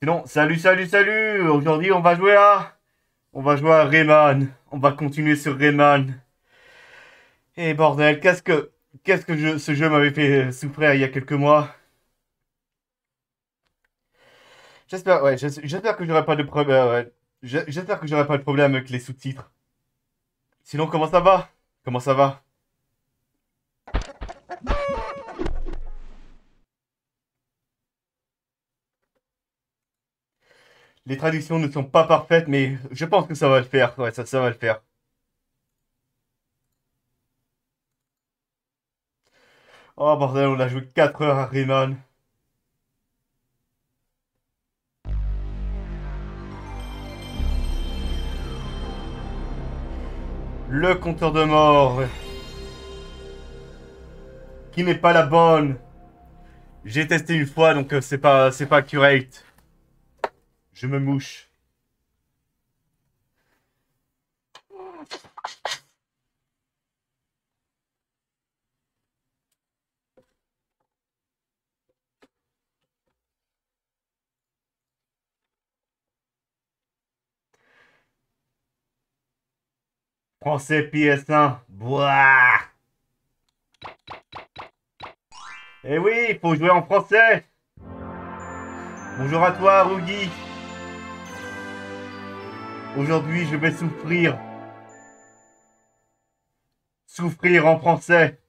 Sinon, salut, salut, salut Aujourd'hui, on va jouer à... On va jouer à Rayman. On va continuer sur Rayman. Et bordel, qu'est-ce que... Qu'est-ce que ce jeu m'avait fait souffrir il y a quelques mois? J'espère, ouais, j'espère que j'aurai pas de problème... Euh, j'espère que j'aurai pas de problème avec les sous-titres. Sinon, comment ça va? Comment ça va? Les traductions ne sont pas parfaites, mais je pense que ça va le faire. Ouais, ça, va le faire. Oh bordel, on a joué 4 heures à Rayman. Le compteur de mort. Qui n'est pas la bonne. J'ai testé une fois, donc euh, c'est pas, c'est pas accurate. Je me mouche. Français PS1. Boah. Eh oui, il faut jouer en français. Bonjour à toi, Rugi. Aujourd'hui, je vais souffrir. Souffrir en français.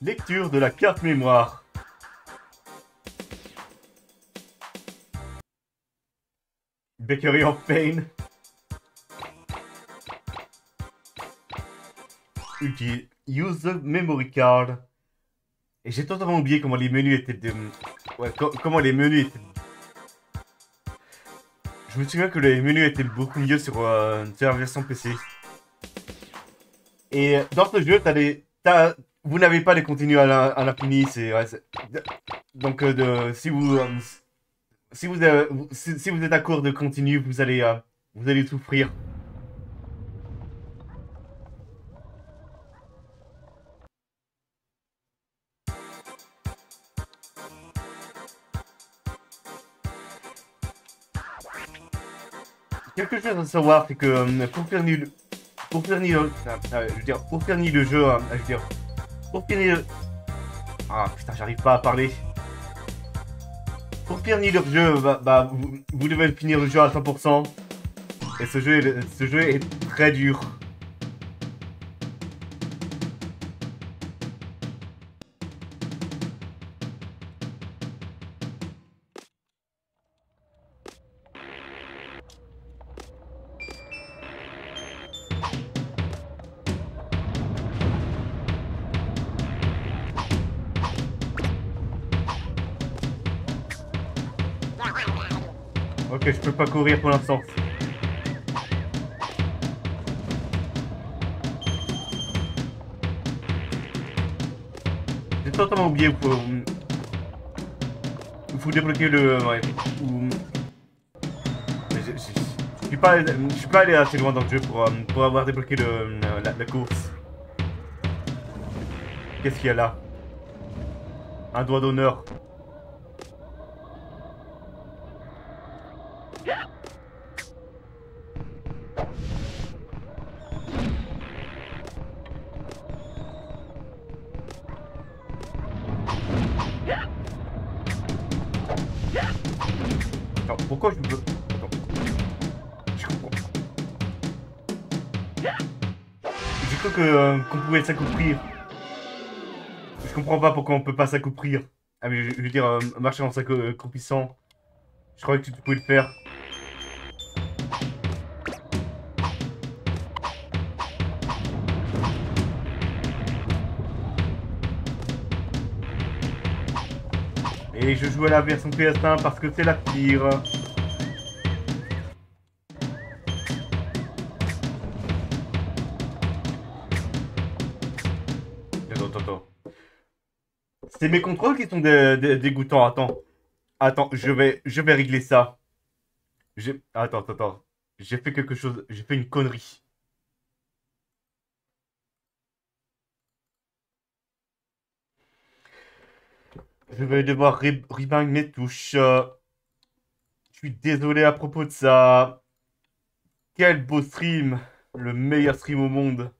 Lecture de la carte mémoire. Bakery of Pain. Use the memory card. Et j'ai totalement oublié comment les menus étaient de... Ouais, comment les menus étaient... Je me souviens que les menus étaient beaucoup mieux sur, euh, la version PC. Et dans ce jeu, t'as des... Vous n'avez pas de continu à l'infini, c'est... donc, euh, de, si vous... Euh, si vous, si, vous êtes à court de continu, vous allez, euh, vous allez souffrir. Quelque chose à savoir, c'est que euh, pour finir le, pour finir, euh, je veux dire, pour finir le jeu, je veux dire, pour finir, ah putain, j'arrive pas à parler. Pour finir le jeu, bah, vous, devez finir le jeu à 100%. Et ce jeu est très dur. Courir pour l'instant. J'ai totalement oublié faut... Il faut débloquer le... Ouais. Je suis pas, je suis pas allé assez loin dans le jeu pour, euh, pour avoir débloqué le, la, la course. Qu'est-ce qu'il y a là? Un doigt d'honneur. Pouvait s'accouplir. Je comprends pas pourquoi on peut pas s'accouplir. Ah mais je, veux dire, euh, marcher en s'accroupissant. Je croyais que tu pouvais le faire. Et je joue à la version PS1 parce que c'est la pire. C'est mes contrôles qui sont dé- dé- dégoûtants. Attends. Attends, je vais, je vais régler ça. J'ai... Attends, attends, attends. J'ai fait quelque chose. J'ai fait une connerie. Je vais devoir re- rebind mes touches. Je suis désolé à propos de ça. Quel beau stream. Le meilleur stream au monde.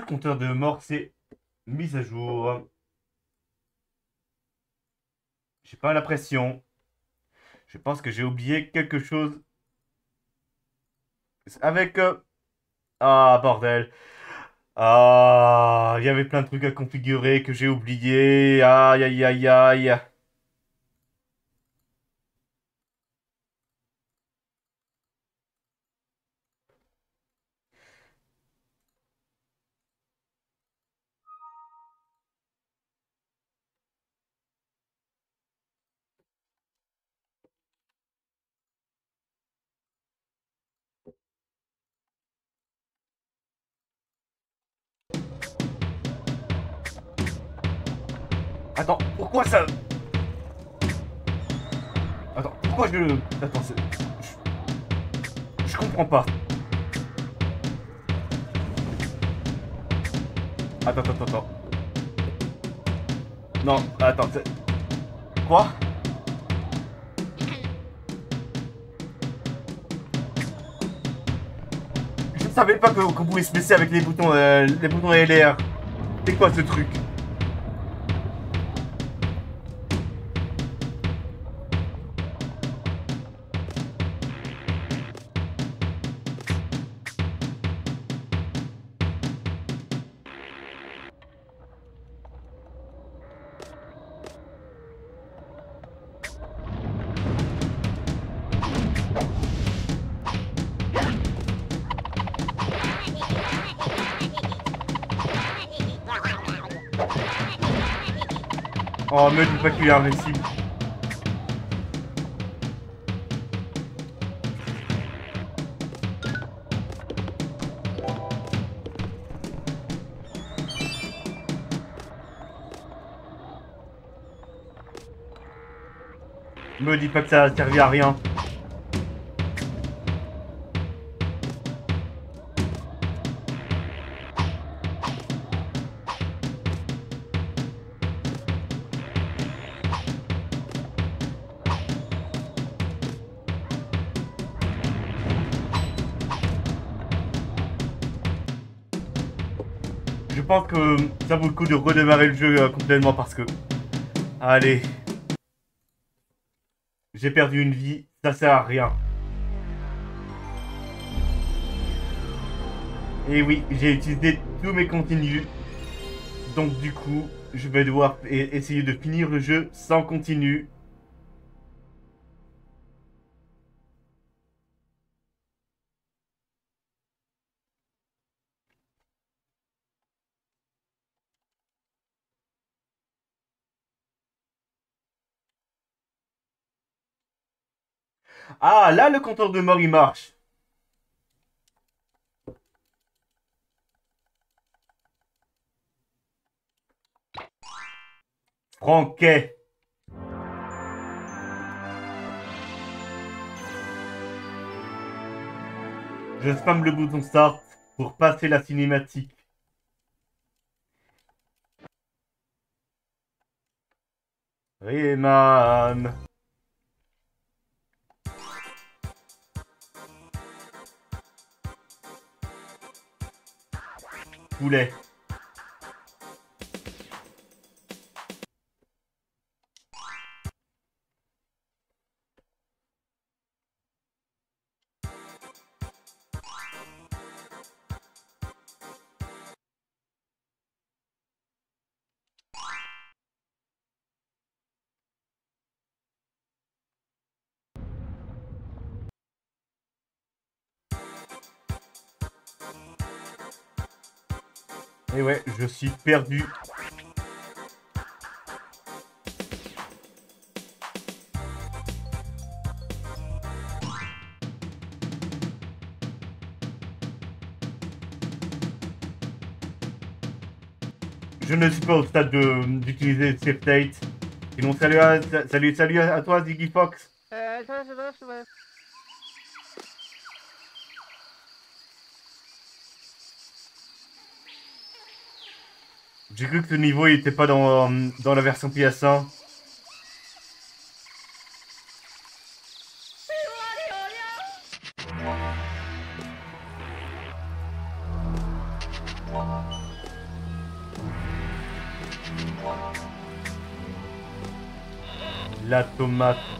Le compteur de mort s'est mis à jour J'ai pas l'impression. Je pense que j'ai oublié quelque chose. Avec... euh, Ah, bordel. Ah, il y avait plein de trucs à configurer que j'ai oublié. Aïe, aïe, aïe, aïe. Se baisser avec les boutons, euh, les boutons LR. C'est quoi ce truc? Pas qu'il est invincible. Me dis pas que ça a servi à rien. Que ça vaut le coup de redémarrer le jeu euh, complètement parce que... Allez. J'ai perdu une vie, ça sert à rien. Et oui, j'ai utilisé tous mes continues. Donc du coup, je vais devoir e- essayer de finir le jeu sans continu. Ah, là, le compteur de mort, il marche. Franquet. Je spamme le bouton Start pour passer la cinématique. Rayman. Poulet. Ouais, je suis perdu. Je ne suis pas au stade d'utiliser Save State. Sinon, salut à, salut, salut à toi, Ziggy Fox. Euh, va, ça va. J'ai cru que ce niveau il était pas dans, dans la version PS1. La tomate.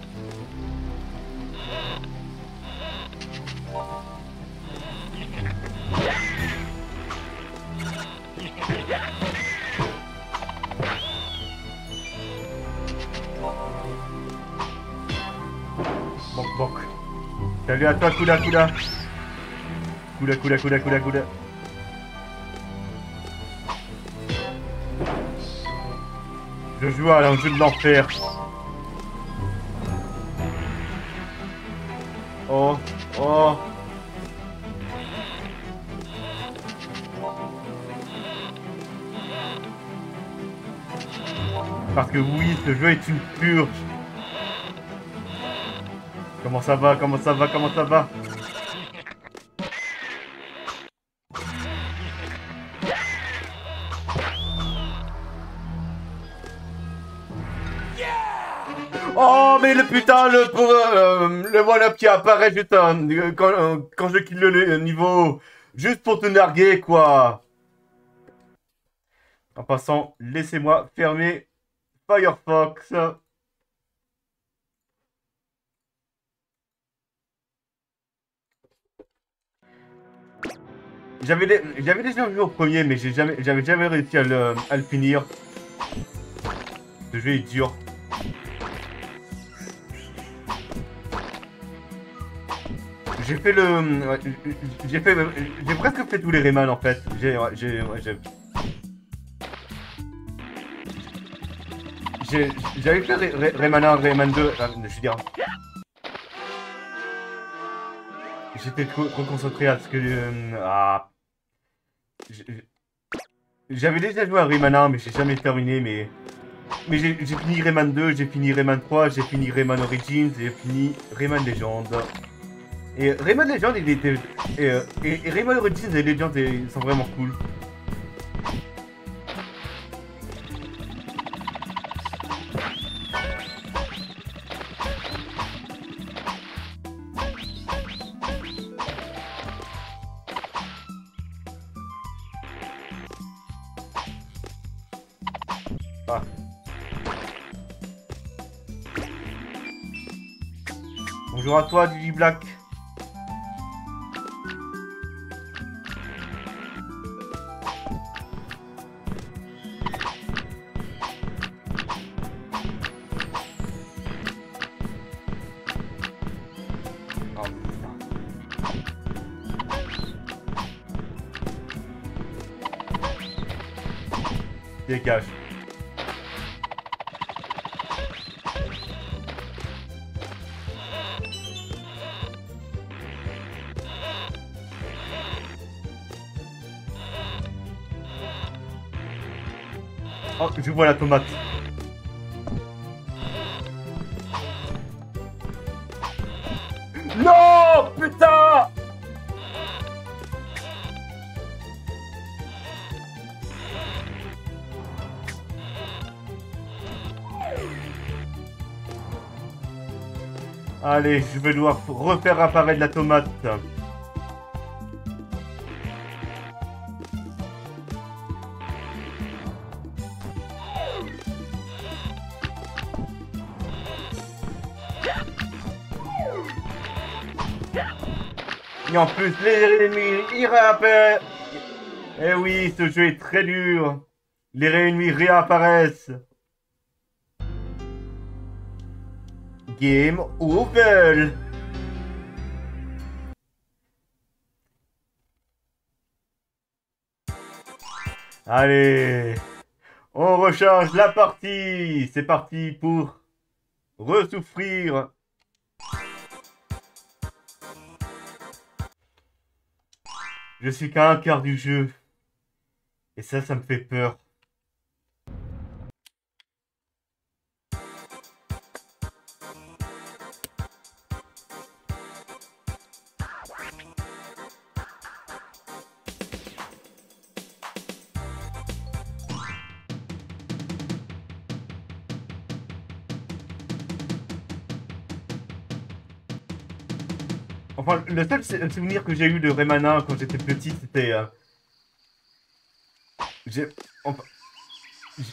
Salut à toi, Kula Kula. Kula Kula Kula Kula Kula. Je joue à un jeu de l'enfer. Oh, oh. Parce que oui, ce jeu est une purge. Comment ça va Comment ça va Comment ça va Oh mais le putain le euh, le one up qui apparaît juste euh, quand, euh, quand je quitte le niveau juste pour te narguer quoi. En passant, laissez-moi fermer Firefox. J'avais déjà vu au premier, mais j'ai jamais, j'avais jamais réussi à le, le finir. Ce jeu est dur. J'ai fait le, j'ai fait, j'ai presque fait tous les Rayman en fait. J'ai, j'ai, j'ai, j'avais fait Rayman 1, Rayman 2, je veux dire. J'étais trop, concentré à ce que, euh, ah. J'avais déjà joué à Rayman 1, mais j'ai jamais terminé, mais... Mais j'ai fini Rayman 2, j'ai fini Rayman 3, j'ai fini Rayman Origins, j'ai fini Rayman Legends. Et Rayman Legends, il était... Et, euh, et, Rayman Origins et Legends sont vraiment cool. Bonjour à toi, Didi Black. Vois la tomate. Non Putain Allez, je vais devoir refaire apparaître la tomate. En plus, les ennemis, réapparaissent. Eh oui, ce jeu est très dur. Les ennemis réapparaissent. Game over. Allez, on recharge la partie. C'est parti pour ressouffrir. Je suis qu'à un quart du jeu. Et ça, ça me fait peur. Le seul souvenir que j'ai eu de Rayman quand j'étais petit, c'était... Euh,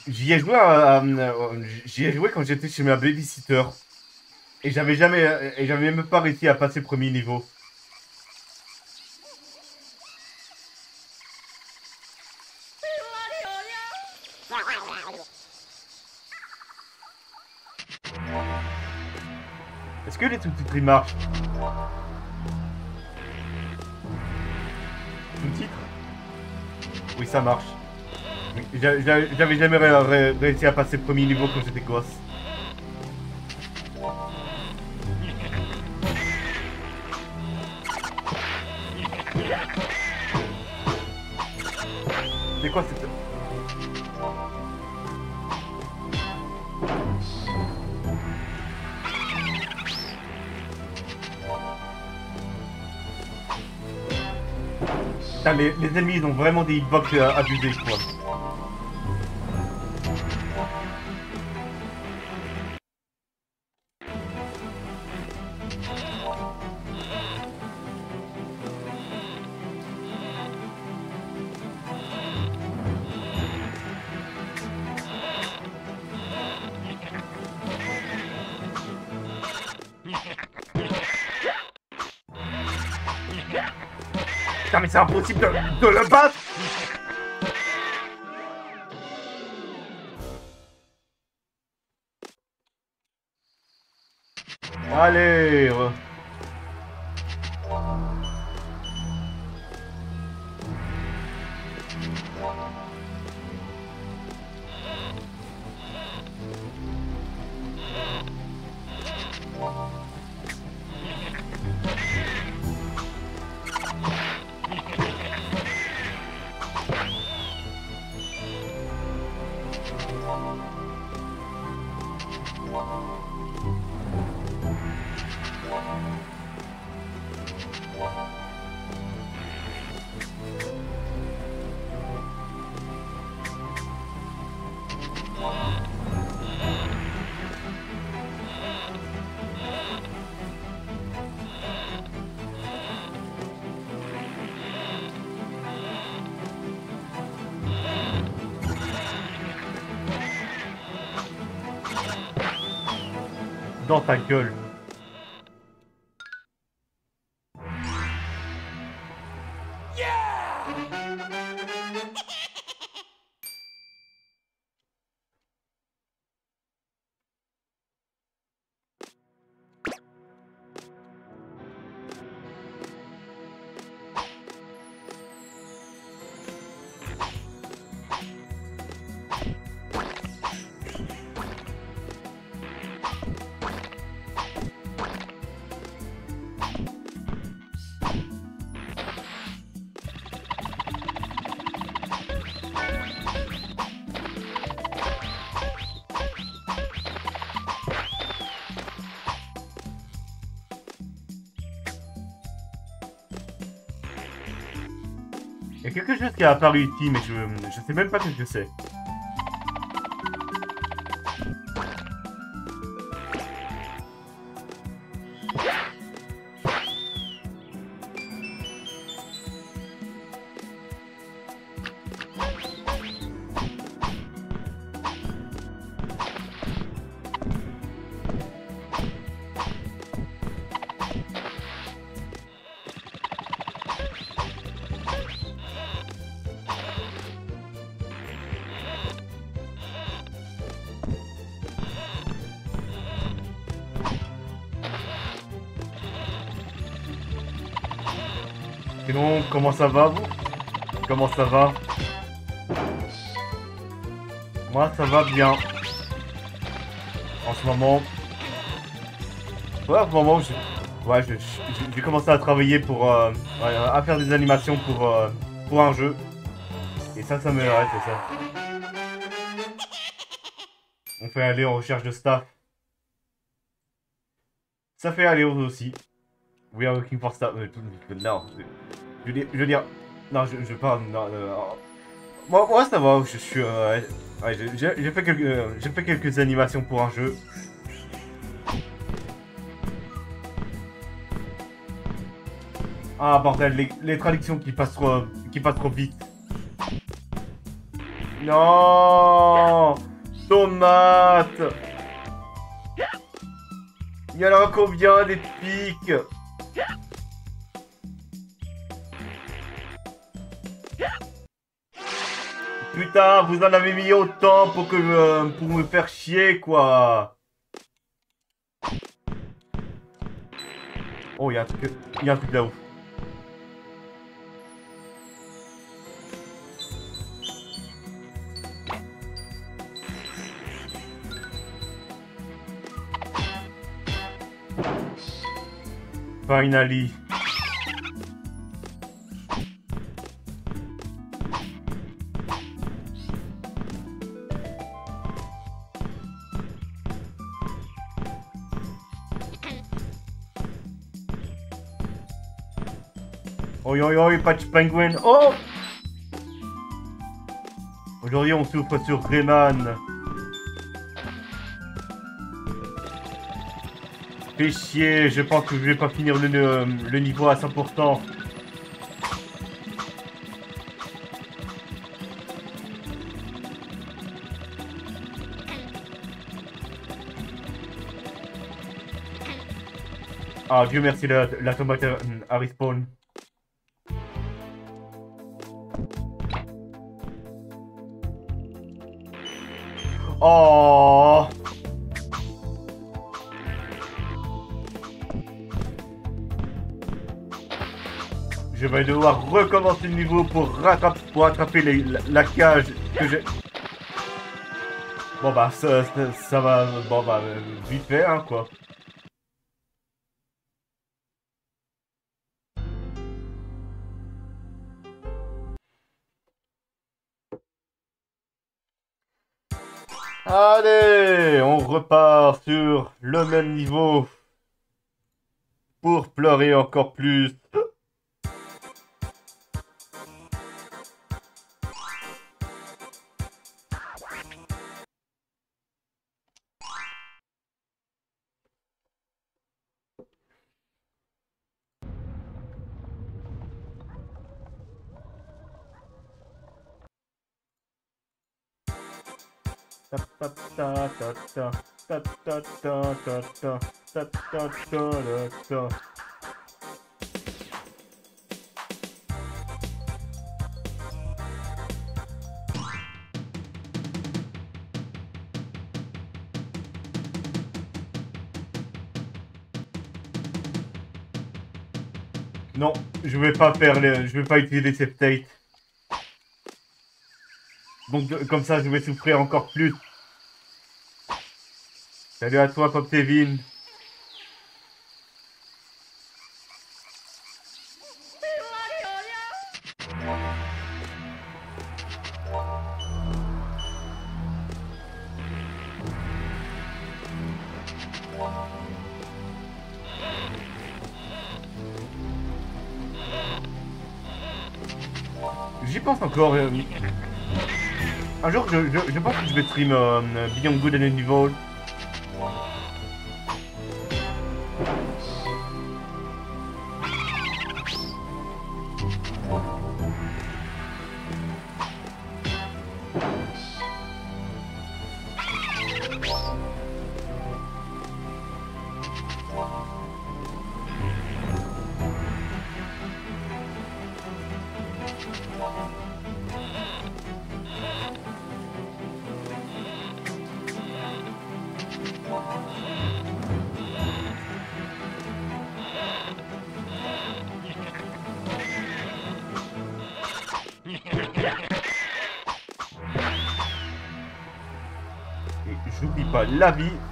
J'y ai joué, j'y ai joué quand j'étais chez ma babysitter. Et j'avais jamais, et j'avais même pas réussi à passer premier niveau. Est-ce que les sous-titres marchent? Ça marche. J'avais jamais réussi à passer le premier niveau quand j'étais gosse. Vraiment des hitbox abusés quoi. Putain, Dans quelque chose qui a apparu ici, mais je, je sais même pas ce que c'est. Sinon, comment ça va vous? Comment ça va? Moi, ça va bien. En ce moment... Ouais, en ce moment, je... Ouais, j'ai commencé à travailler pour... Euh, à faire des animations pour, euh, pour un jeu. Et ça, ça me... Ouais, c'est ça. On fait aller en recherche de staff. Ça fait aller aussi. We are looking for staff. Je veux dire... Non, je, je parle... Non, non, Moi, ça va. Je suis... Euh, j'ai fait, quelques, euh, fait quelques animations pour un jeu. Ah bordel, les, les traductions qui passent trop, qui passent trop vite. Non Tomate Il y en a combien des pics Putain, vous en avez mis autant pour que euh, pour me faire chier, quoi. Oh, il y a un truc, il y a un truc là-haut. Finally. Oi oi oi, patch penguin. Oh Aujourd'hui, on souffre sur Rayman. Fais chier, je pense que je vais pas finir le, le niveau à 100%. Ah, Dieu merci, la, la tomate a respawn. Oh Je vais devoir recommencer le niveau pour, rattraper, pour attraper la, cage que j'ai... Bon bah ça, ça, va... Bon bah vite fait hein quoi. Allez, on repart sur le même niveau pour pleurer encore plus. Non, je vais pas faire les... je vais pas utiliser ces states. Donc comme ça je vais souffrir encore plus. Salut à toi, Pop Tevin. J'y pense encore. Euh, un jour, je, pense que je vais stream euh, Beyond Good and Evil.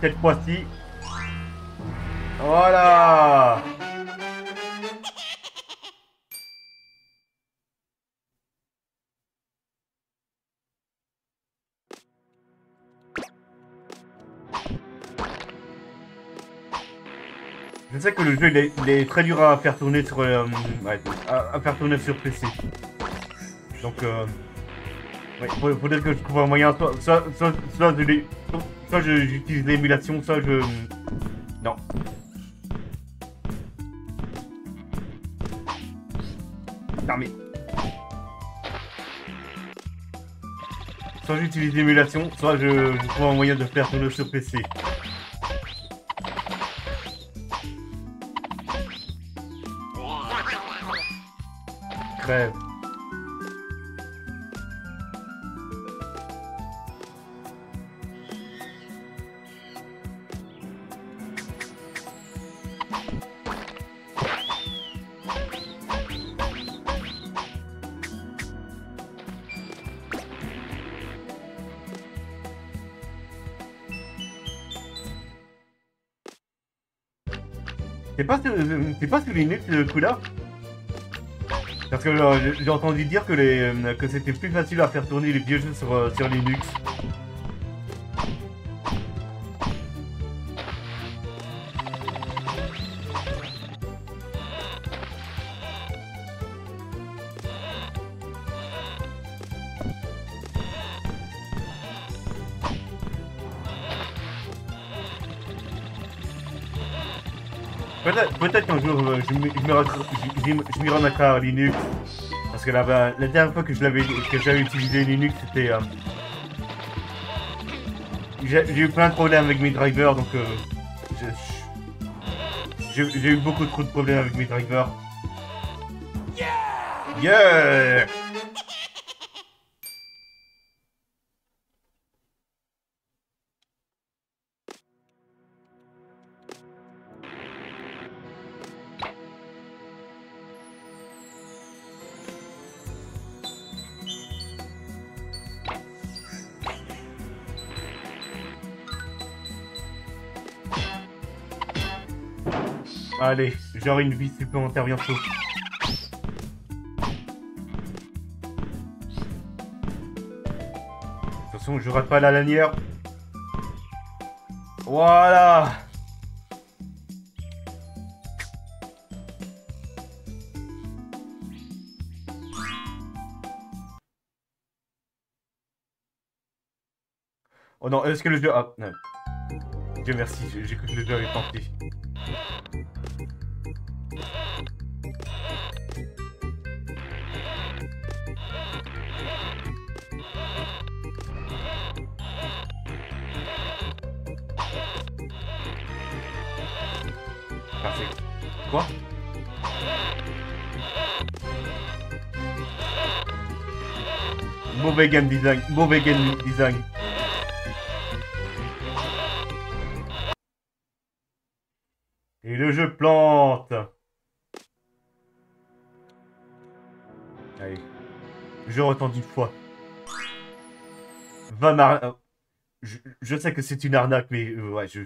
Cette fois-ci. Voilà Je sais que le jeu il est, très dur à faire tourner sur euh, à, sur PC. Donc euh, ouais, que je trouve un moyen soit soit soit, soit, soit j'utilise l'émulation, soit je non. Fermé. Soit j'utilise l'émulation, soit je, trouve un moyen de faire sur PC. C'est pas sur Linux ce coup-là Parce que euh, j'ai entendu dire que, euh, que c'était plus facile à faire tourner les vieux jeux sur, euh, sur Linux. Je, m'y remettrai à Linux. Parce que la, la dernière fois que j'avais utilisé Linux, c'était. Euh, j'ai eu plein de problèmes avec mes drivers, donc euh, j'ai eu beaucoup trop de problèmes avec mes drivers. Yeah! Allez, j'aurai une vie supplémentaire bientôt. De toute façon, je rate pas la lanière. Voilà Oh non, est-ce que le jeu... Ah, non. Dieu merci, j'ai cru que le jeu avait tenté. Mauvais game design, mauvais game design. Et le jeu plante. Allez. Je retends une fois. Va mar... Euh, je, je, sais que c'est une arnaque, mais euh, ouais, je...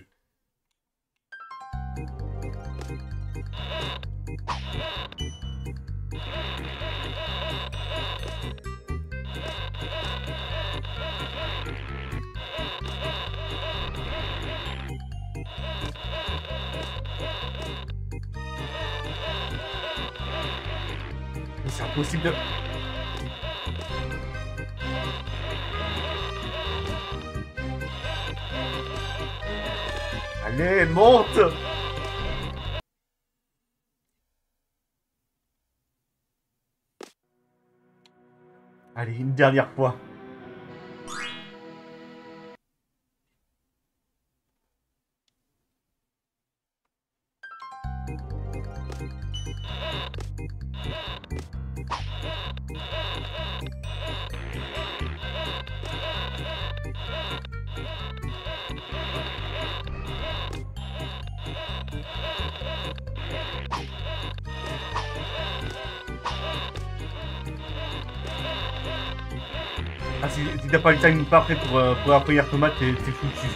C'est impossible de... Allez, monte Allez, une dernière fois. timing pas pour, euh, pour la première tomate, t'es foutu.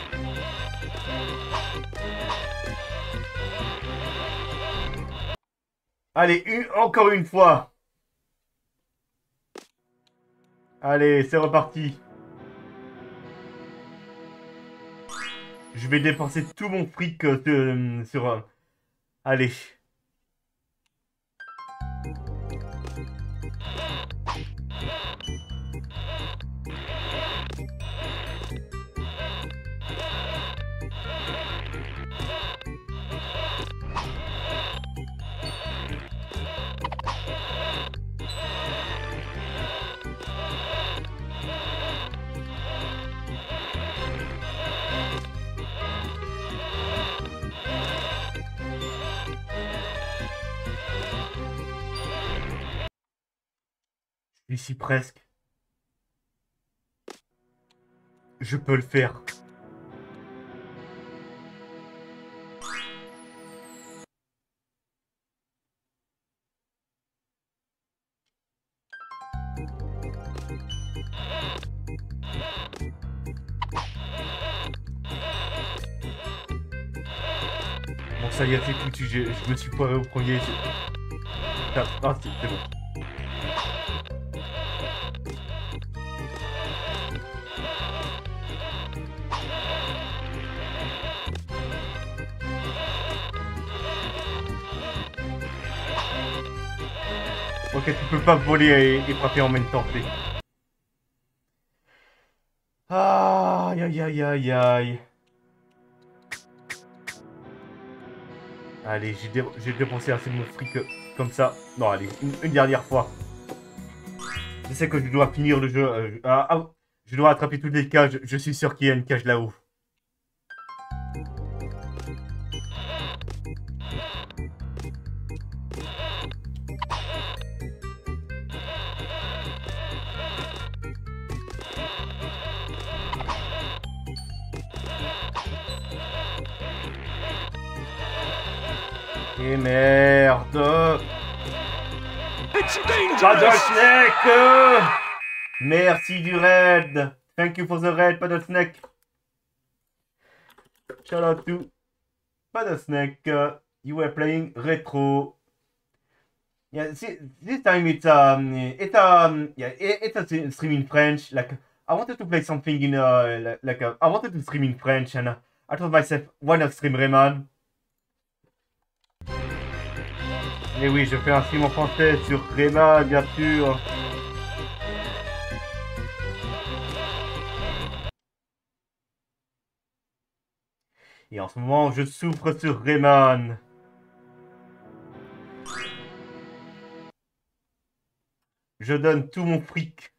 Allez, une, encore une fois. Allez, c'est reparti. Je vais dépenser tout mon fric euh, de, euh, sur... Allez. Ici presque. Je peux le faire. Bon, ça y est, c'est foutu. Je, je me suis poiré au premier. Ah, c'est bon. Ok, tu peux pas voler et, frapper en même temps, fait. Aïe, aïe, aïe, aïe, aïe. Allez, j'ai dépensé assez de mon fric comme ça. Non, allez, une, dernière fois. Je sais que je dois finir le jeu. Euh, ah, ah, je dois attraper toutes les cages. Je suis sûr qu'il y a une cage là-haut. Et merde Snake. Merci du raid. Thank you for the raid, Paddle Snake. Shout out to Paddle Snake. You were playing retro Yeah, this, time it's um it's um yeah it's a stream in French. Like I wanted to play something in uh like, like uh, I wanted to stream in French and uh, I told myself why not stream Rayman? Et oui, je fais un stream en français sur Rema, bien sûr. Et en ce moment, je souffre sur Rayman. Je donne tout mon fric.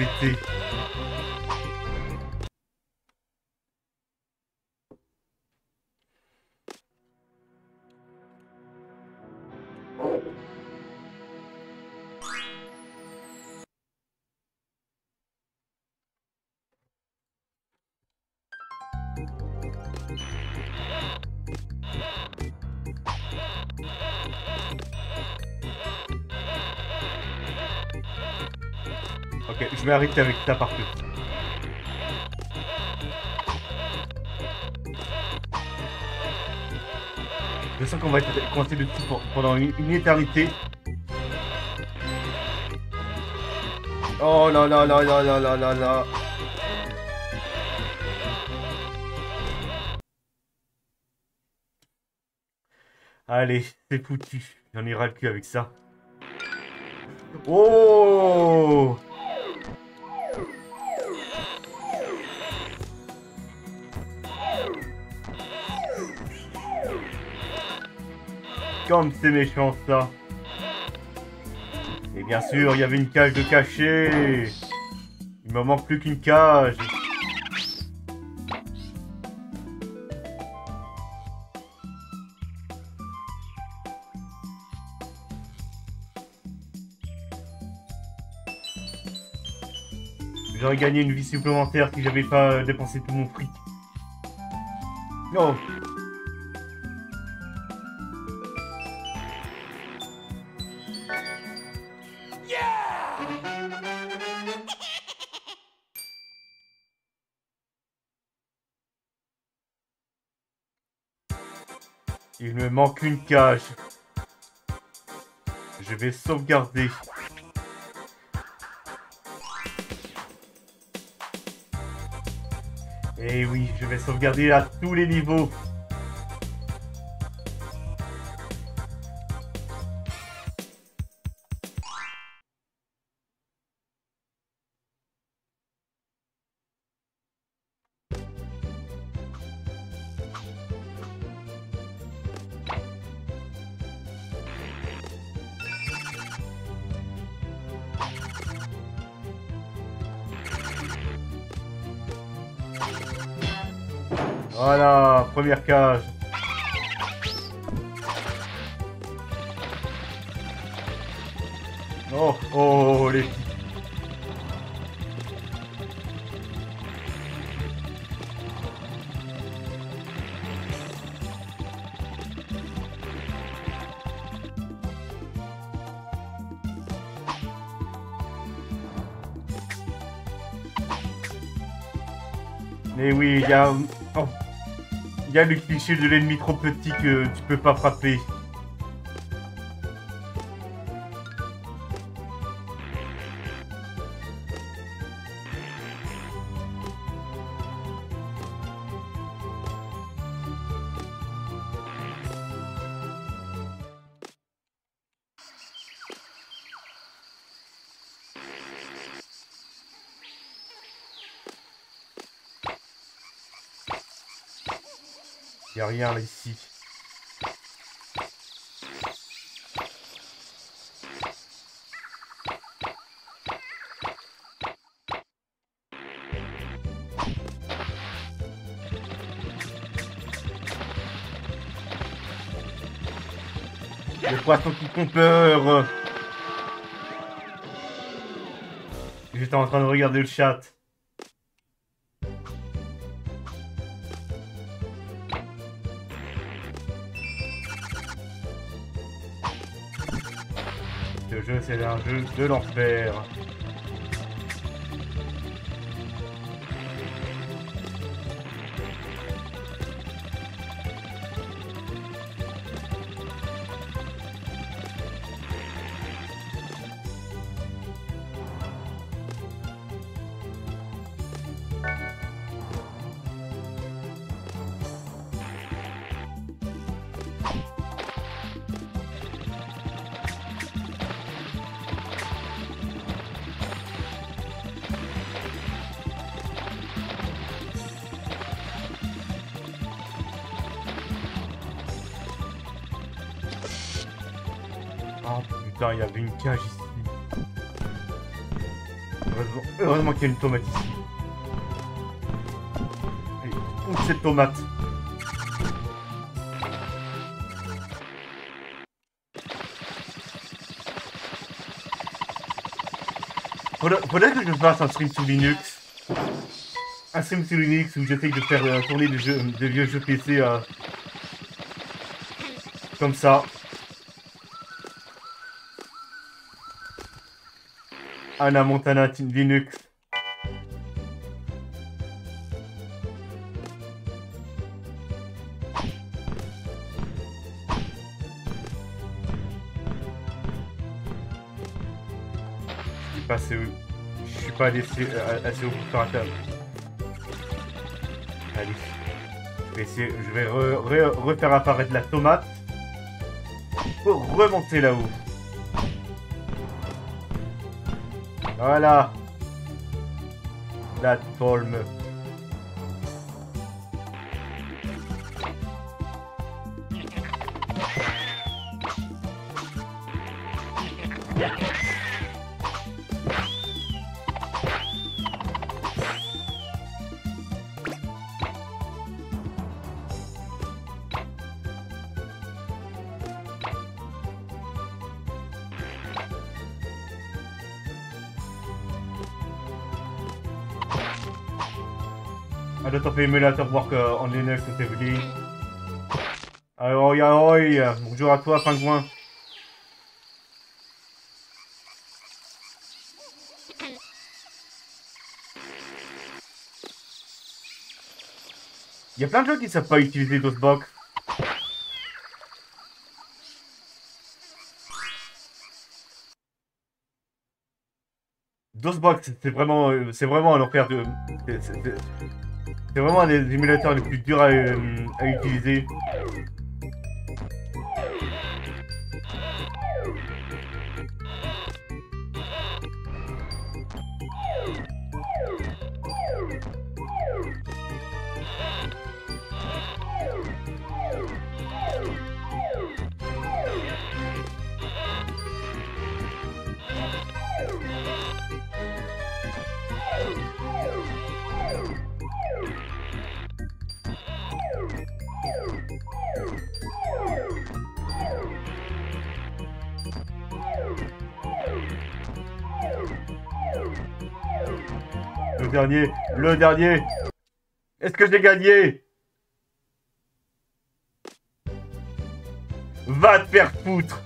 bitti. Avec ta partie. Je sens qu'on va être coincé dessus pendant une, éternité. Oh là là là là là là là là. Allez, c'est foutu. J'en ai ras le cul avec ça. Oh Comme c'est méchant ça Et bien sûr, il y avait une cage de cachet Il me manque plus qu'une cage J'aurais gagné une vie supplémentaire si j'avais pas euh, dépensé tout mon fric. Non. Il me manque une cage. Je vais sauvegarder. Et eh oui, je vais sauvegarder à tous les niveaux. Voilà, De l'ennemi trop petit que tu peux pas frapper. Ici. Les poissons qui font peur. J'étais en train de regarder le chat. De l'enfer. Heureusement, qu'il y a une tomate ici. Allez, où cette tomate Faudrait, que je fasse un stream sur Linux. Un stream sur Linux où j'essaye de faire euh, tourner des vieux jeux PC euh, comme ça. Anna Montana Linux. Je suis pas assez. Je suis pas assez, euh, assez haut pour faire un table. Allez. Je vais essayer. Je vais re- re- refaire apparaître la tomate. Pour remonter là-haut. Voilà. La tolme. Of emulator work on Linux heavily. Ahoy, ahoy Bonjour à toi, pingouin. Il y a plein de gens qui savent pas utiliser DOSBox. DOSBox, c'est vraiment, euh, c'est vraiment un enfer de, c'est vraiment un des émulateurs les plus durs à, euh, à utiliser. Le dernier. Est-ce que j'ai gagné? Va te faire foutre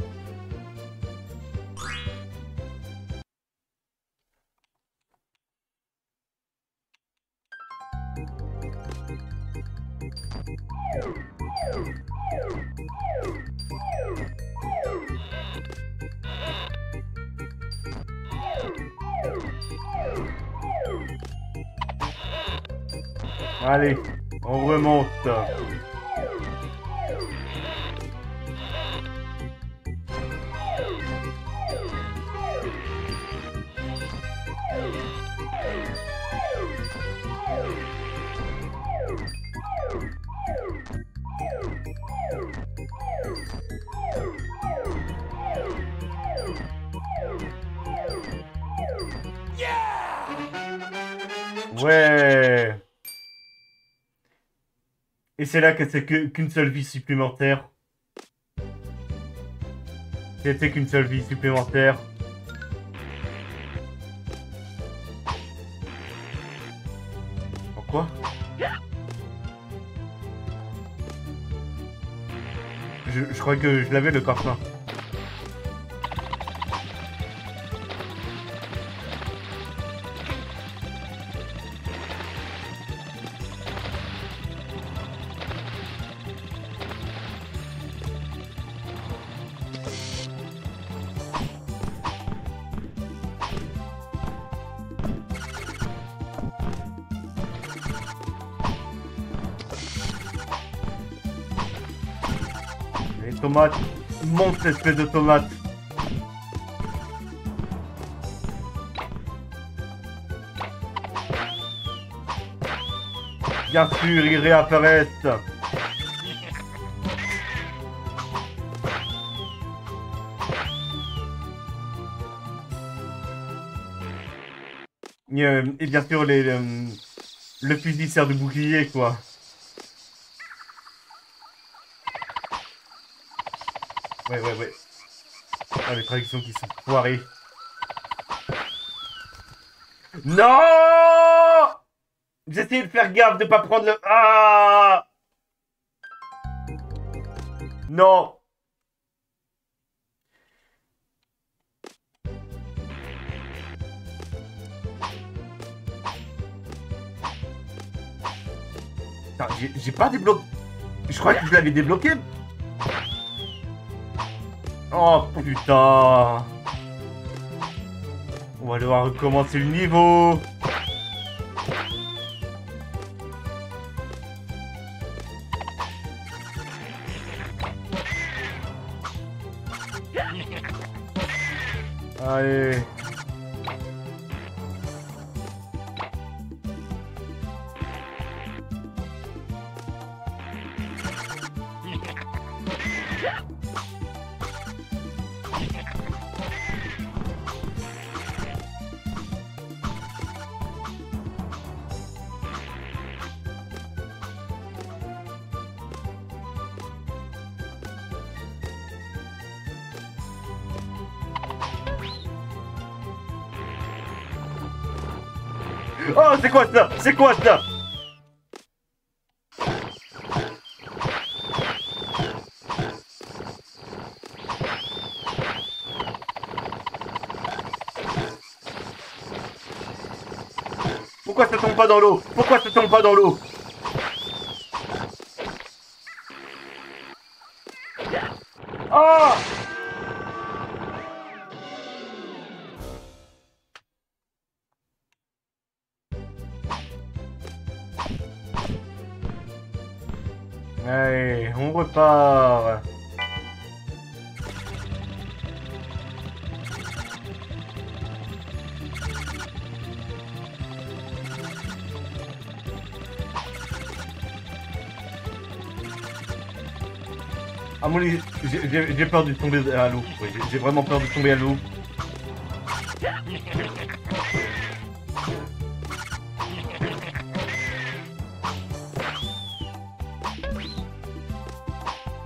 Allez, on remonte. C'est là que c'est qu'une seule vie supplémentaire. C'était qu'une seule vie supplémentaire. Pourquoi? Je, crois que je l'avais le corps tomate. Monte, espèce de tomate. Bien sûr, ils réapparaissent. Et bien sûr, les, le, le fusil sert de bouclier, quoi. Ouais, ouais, ouais. Ah, les traductions qui sont foirées. Non J'essaie de faire gaffe de pas prendre le... Ah Non J'ai pas débloqué... Je crois que je l'avais débloqué Oh putain. On va devoir recommencer le niveau quoi ça? C'est quoi ça? Pourquoi ça tombe pas dans l'eau? Pourquoi ça tombe pas dans l'eau? De tomber à l'eau. j'ai vraiment peur de tomber à l'eau.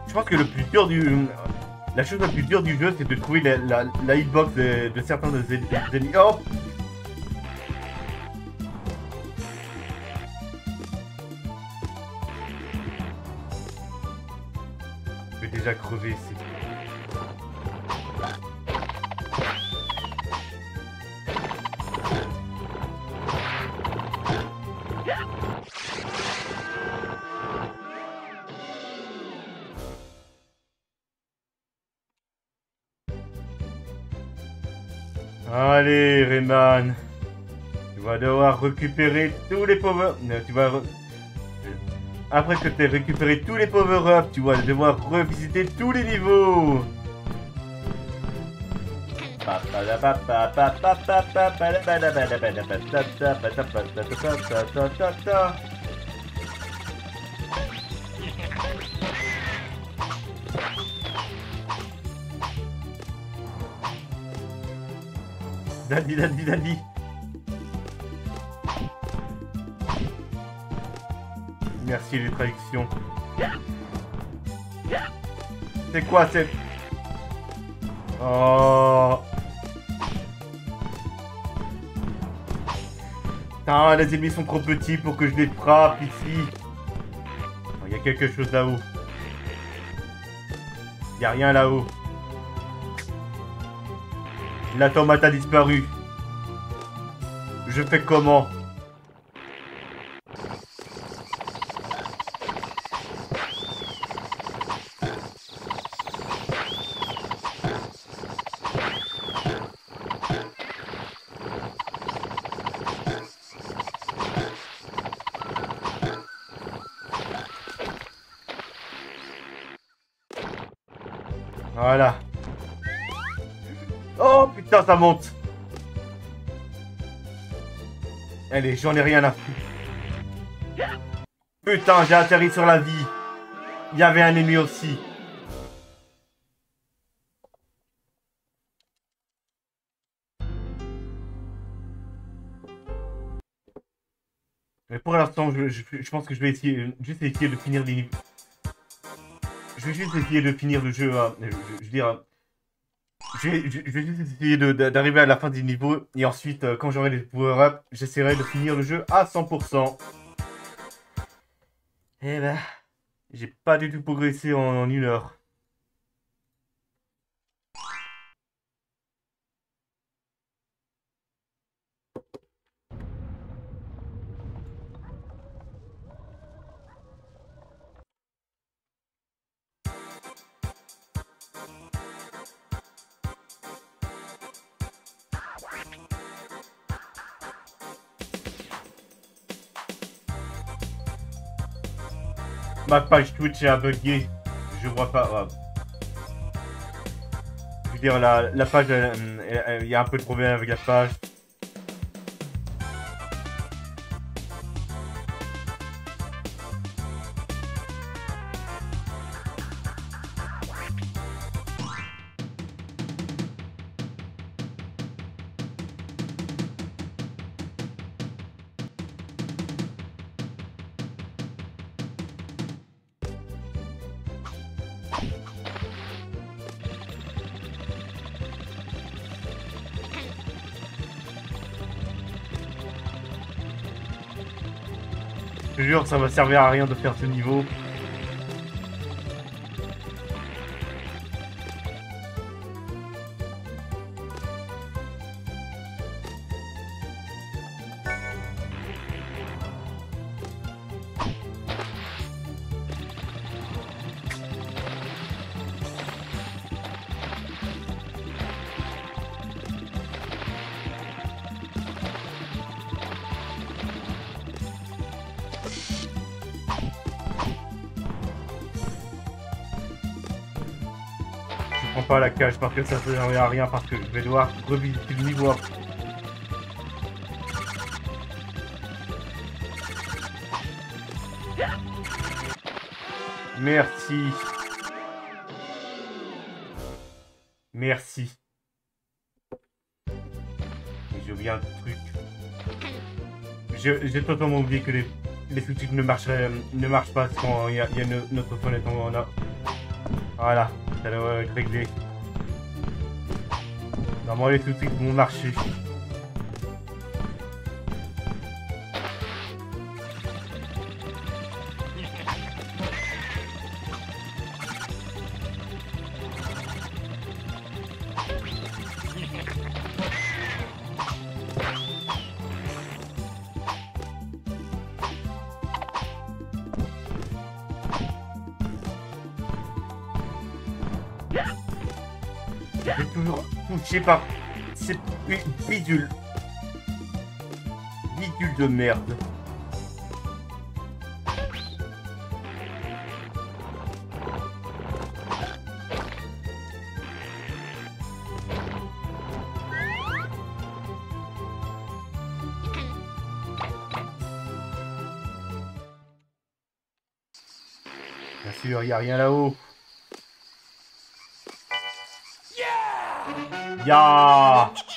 Je pense que le plus dur du... La chose la plus dure du jeu, c'est de trouver la, hitbox de, certains des ennemis. Oh récupérer tous les pauvres... Tu vas... Après que tu aies récupéré tous les power-ups, tu vas devoir revisiter tous les niveaux. Daddy, daddy, daddy. Merci les traductions. C'est quoi c'est... Oh... Putain, les ennemis sont trop petits pour que je les frappe ici. Il y a quelque chose là-haut. Il a rien là-haut. La tomate a disparu. Je fais comment? Monte. Allez, j'en ai rien à foutre. Putain, j'ai atterri sur la vie. Il y avait un ennemi aussi. Mais pour l'instant, je, pense que je vais essayer, juste essayer de finir les. Je vais juste essayer de finir le jeu. Hein. Je, je, veux dire, je vais, juste essayer d'arriver à la fin du niveau. Et ensuite, euh, quand j'aurai les power-up, j'essaierai de finir le jeu à 100%. Eh ben, j'ai pas du tout progressé en une heure. Page Twitch est bugué. Je vois pas. Je veux dire, la, la page, il y a un peu de problème avec la page. Ça va servir à rien de faire ce niveau. Cage parce que ça sert à rien parce que je vais devoir revisiter le niveau Merci. Merci. je viens de truc. J'ai totalement oublié que les, les sous-titres ne, ne marchent pas il y a, y a notre fenêtre en a. Voilà, ça doit être réglé. Normalement les sous-titres vont marcher. Je merde. Bien sûr, il a rien là-haut. 야. 왜?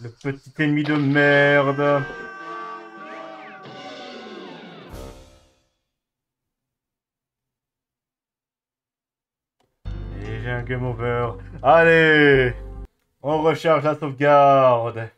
Le petit ennemi de merde. Et j'ai un game over. Allez On recharge la sauvegarde.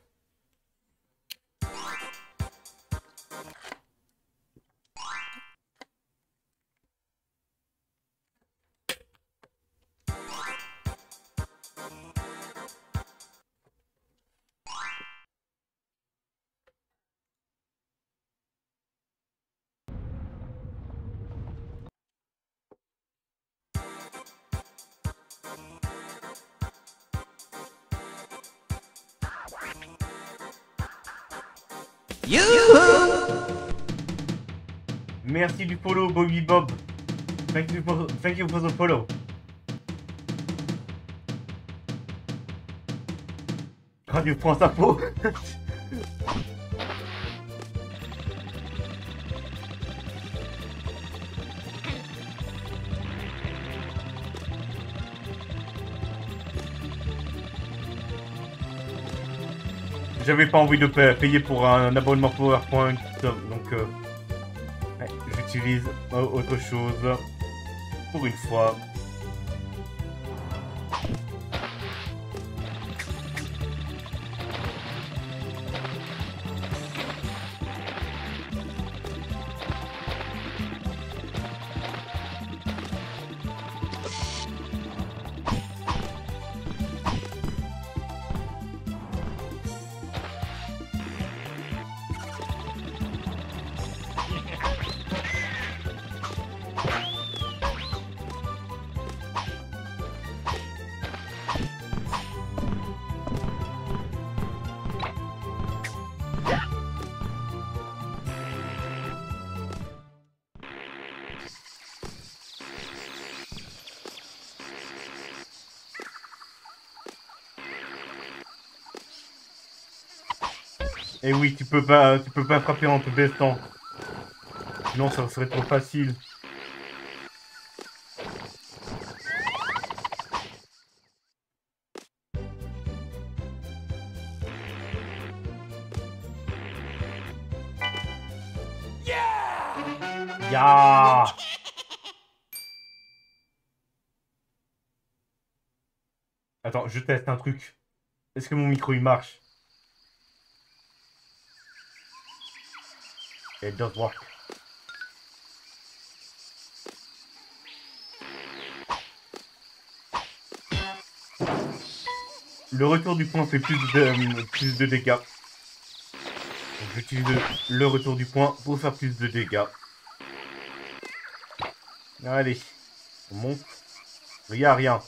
Radio France Info. J'avais pas envie de payer pour un abonnement PowerPoint, donc euh, j'utilise autre chose pour une fois. Peux pas, tu peux pas frapper en te baissant. Sinon, ça serait trop facile. Attends, je teste un truc. Est-ce que mon micro il marche? It does work. Le retour du point fait plus de, plus de dégâts. J'utilise le retour du point pour faire plus de dégâts. Allez, on monte. Il n'y a rien.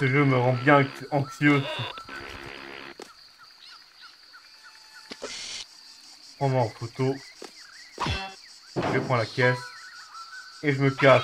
Ce jeu me rend bien anxieux. Prends-moi en photo. Je prends la caisse. Et je me casse.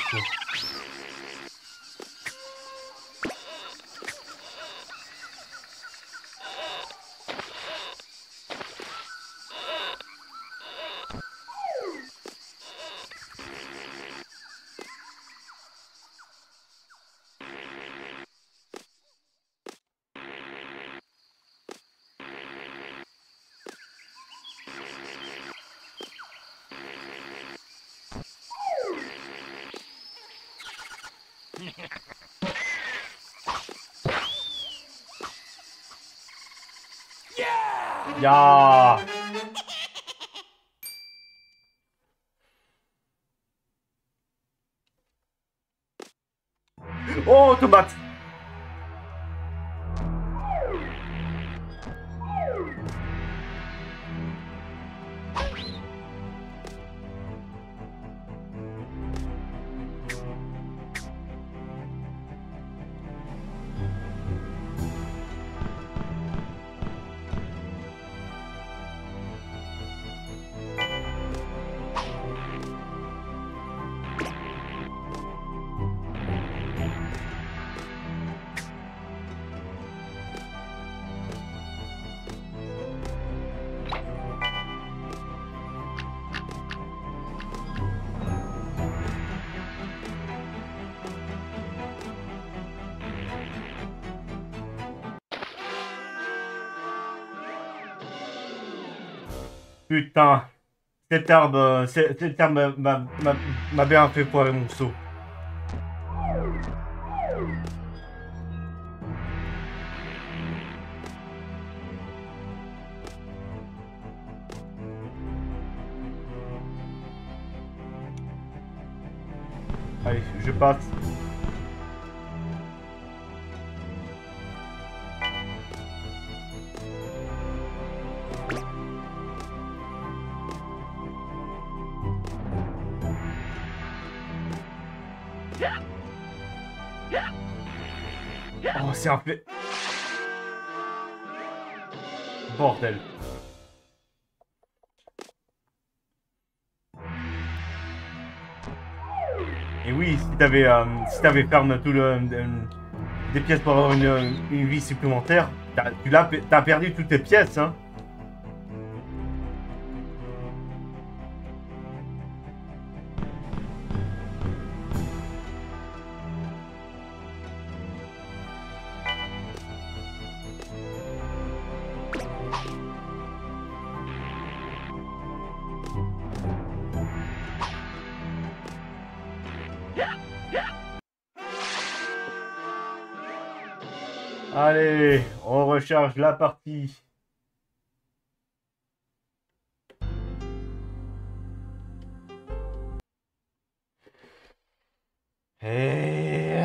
Ja! Ya. Oh, too much! Putain, cette arbre, cette arbre m'a bien fait poirer mon saut. Allez, je passe. Un fait... Bordel. Et oui, si t'avais euh, si tout le euh, des pièces pour avoir une, une vie supplémentaire, tu t'as perdu toutes tes pièces, hein. Recharge la partie. Et...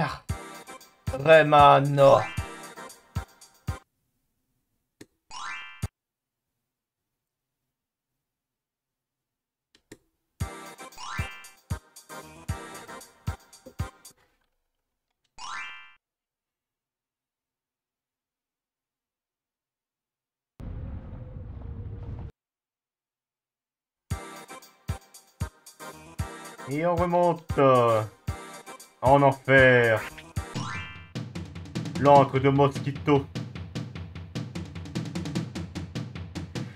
remonte euh, en enfer. L'encre de mosquito.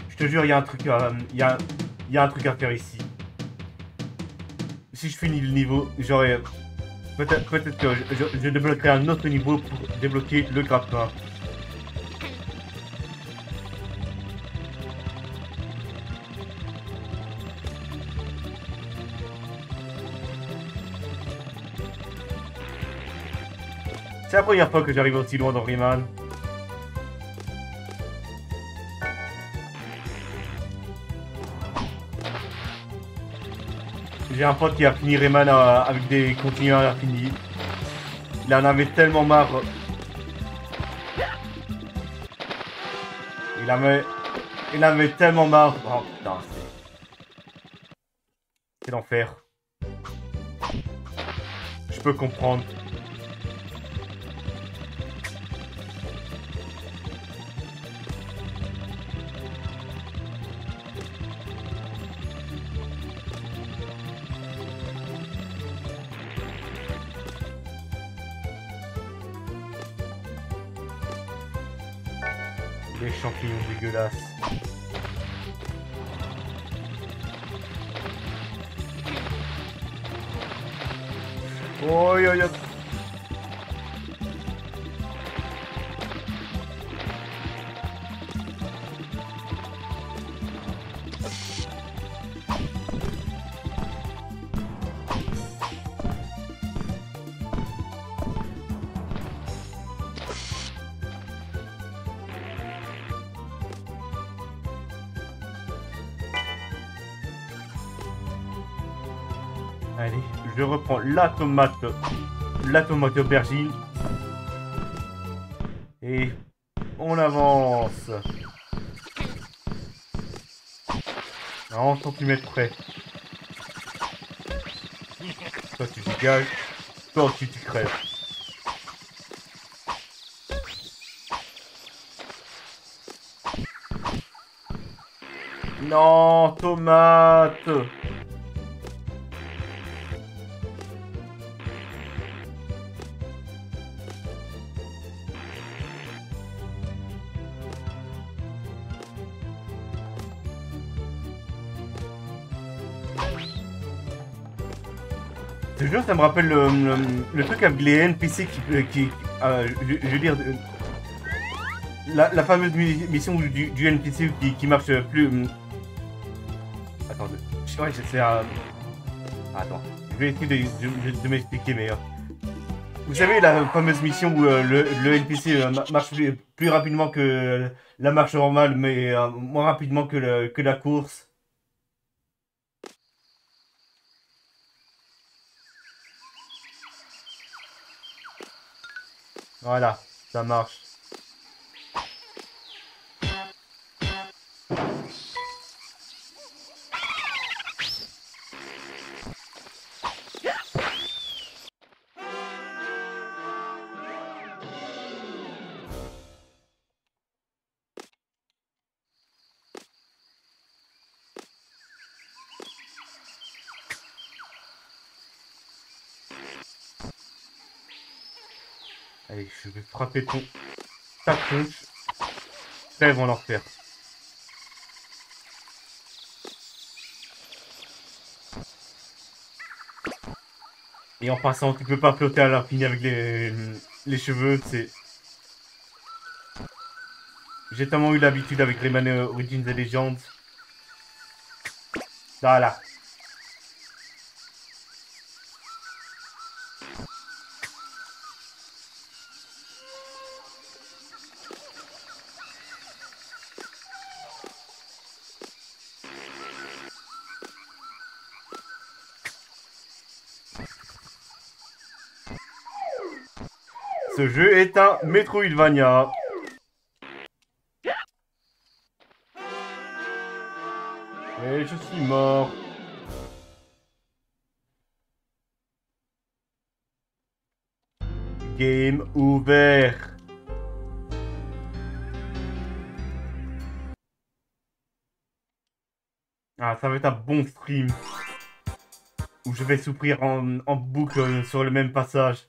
Je te jure, il y a un truc à, il y a, un truc à faire ici. Si je finis le niveau, j'aurai peut-être peut-être que je, je débloquerai un autre niveau pour débloquer le grappin. Première fois que j'arrive aussi loin dans Rayman. J'ai un pote qui a fini Rayman euh, avec des continues à l'infini. Il en avait tellement marre. Il avait... Il avait tellement marre. Oh putain, c'est... C'est l'enfer. Je peux comprendre. Je reprends la tomate, la tomate aubergine. Et on avance. À 11 cm près. Toi tu dégages, toi tu tu crèves. Non, tomate ça me rappelle le, le, truc avec les NPC qui. euh, euh, je, veux dire. euh, La, fameuse mi- mission du, NPC qui, marche plus. hum. Attends, je- ouais, c'est un. Attends, je vais essayer de, m'expliquer meilleur. Vous savez, la fameuse mission où le, NPC ma- marche plus, rapidement que la marche normale, mais moins rapidement que, que la course. Voilà, ça marche. Je vais frapper ton... ta tronche. Ils vont leur faire. Et en passant, tu peux pas flotter à l'infini avec les, les cheveux, c'est... J'ai tellement eu l'habitude avec Rayman euh, Origins et Legends. Voilà. Ce jeu est un Metroidvania. Et je suis mort. Game ouvert. Ah, ça va être un bon stream. Où je vais souffrir en boucle sur le même passage.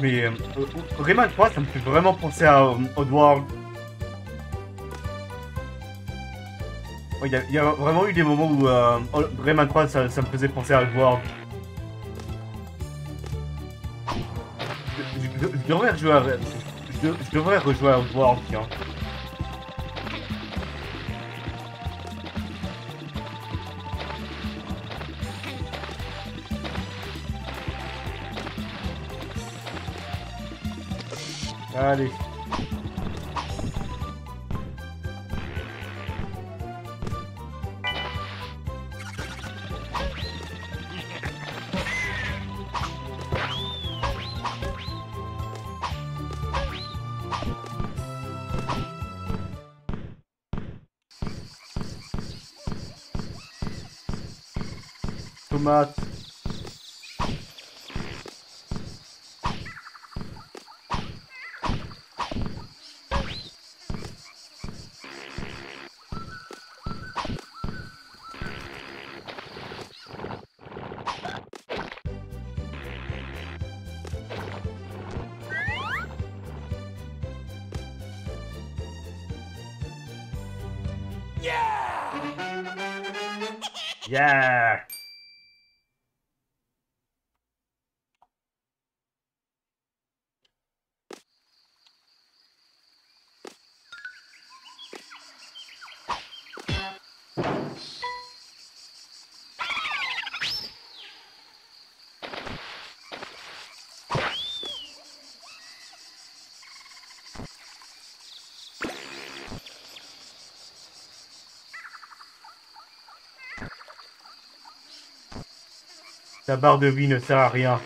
Mais euh, Rayman 3, ça me fait vraiment penser à euh, Oddworld. Il y, a- vraiment eu des moments où euh, Rayman 3, ça, me faisait penser à Oddworld. Je, je- devrais rejouer à, je, je devrais rejouer à Oddworld, tiens. Allez. Ta barre de vie ne sert à rien.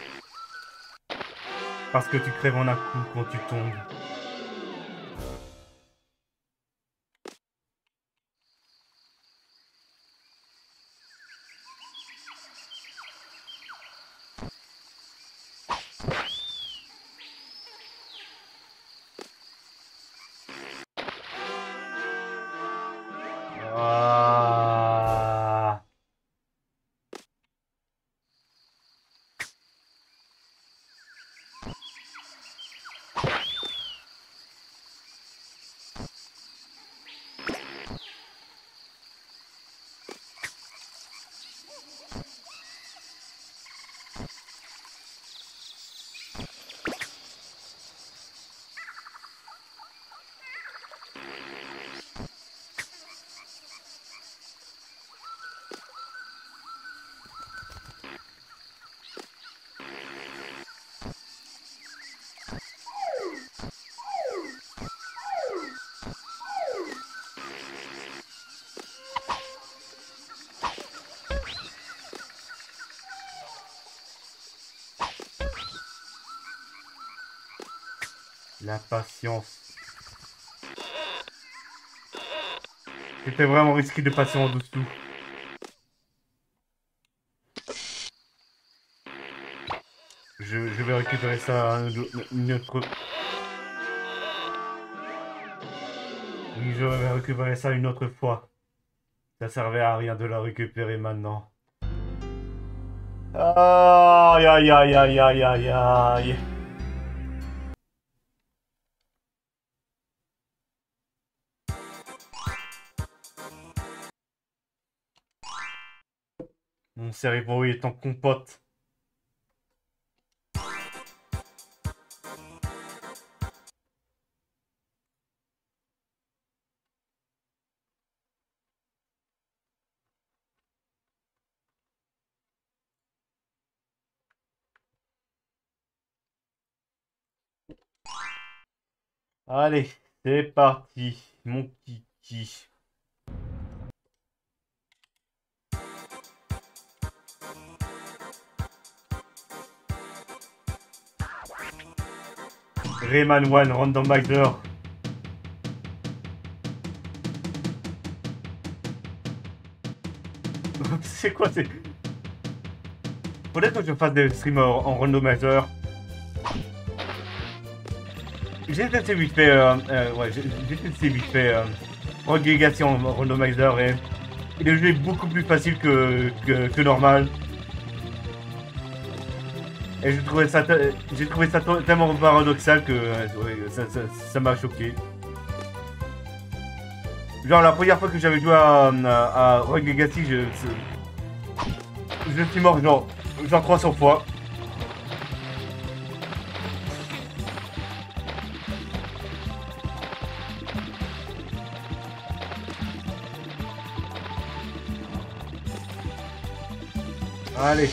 Parce que tu crèves en un coup quand tu tombes. L'impatience. C'était vraiment risqué de passer en dessous. Je, je vais récupérer ça un- une autre... Oui, je vais récupérer ça une autre fois. Ça servait à rien de la récupérer maintenant. Aïe aïe aïe aïe aïe aïe aïe. Cerveau est en compote. Allez, c'est parti, mon kiki. Rayman 1 randomizer. c'est quoi c'est Faudrait que je fasse des streams en, randomizer. J'ai testé vite fait, euh, euh, ouais, j'ai testé vite fait euh, Relégation randomizer et, et, le jeu est beaucoup plus facile que, que normal. Et j'ai trouvé ça, j'ai trouvé ça tellement paradoxal que ça m'a choqué. Genre la première fois que j'avais joué à, à, Rogue Legacy, je, je suis mort genre, genre 300 fois. Allez.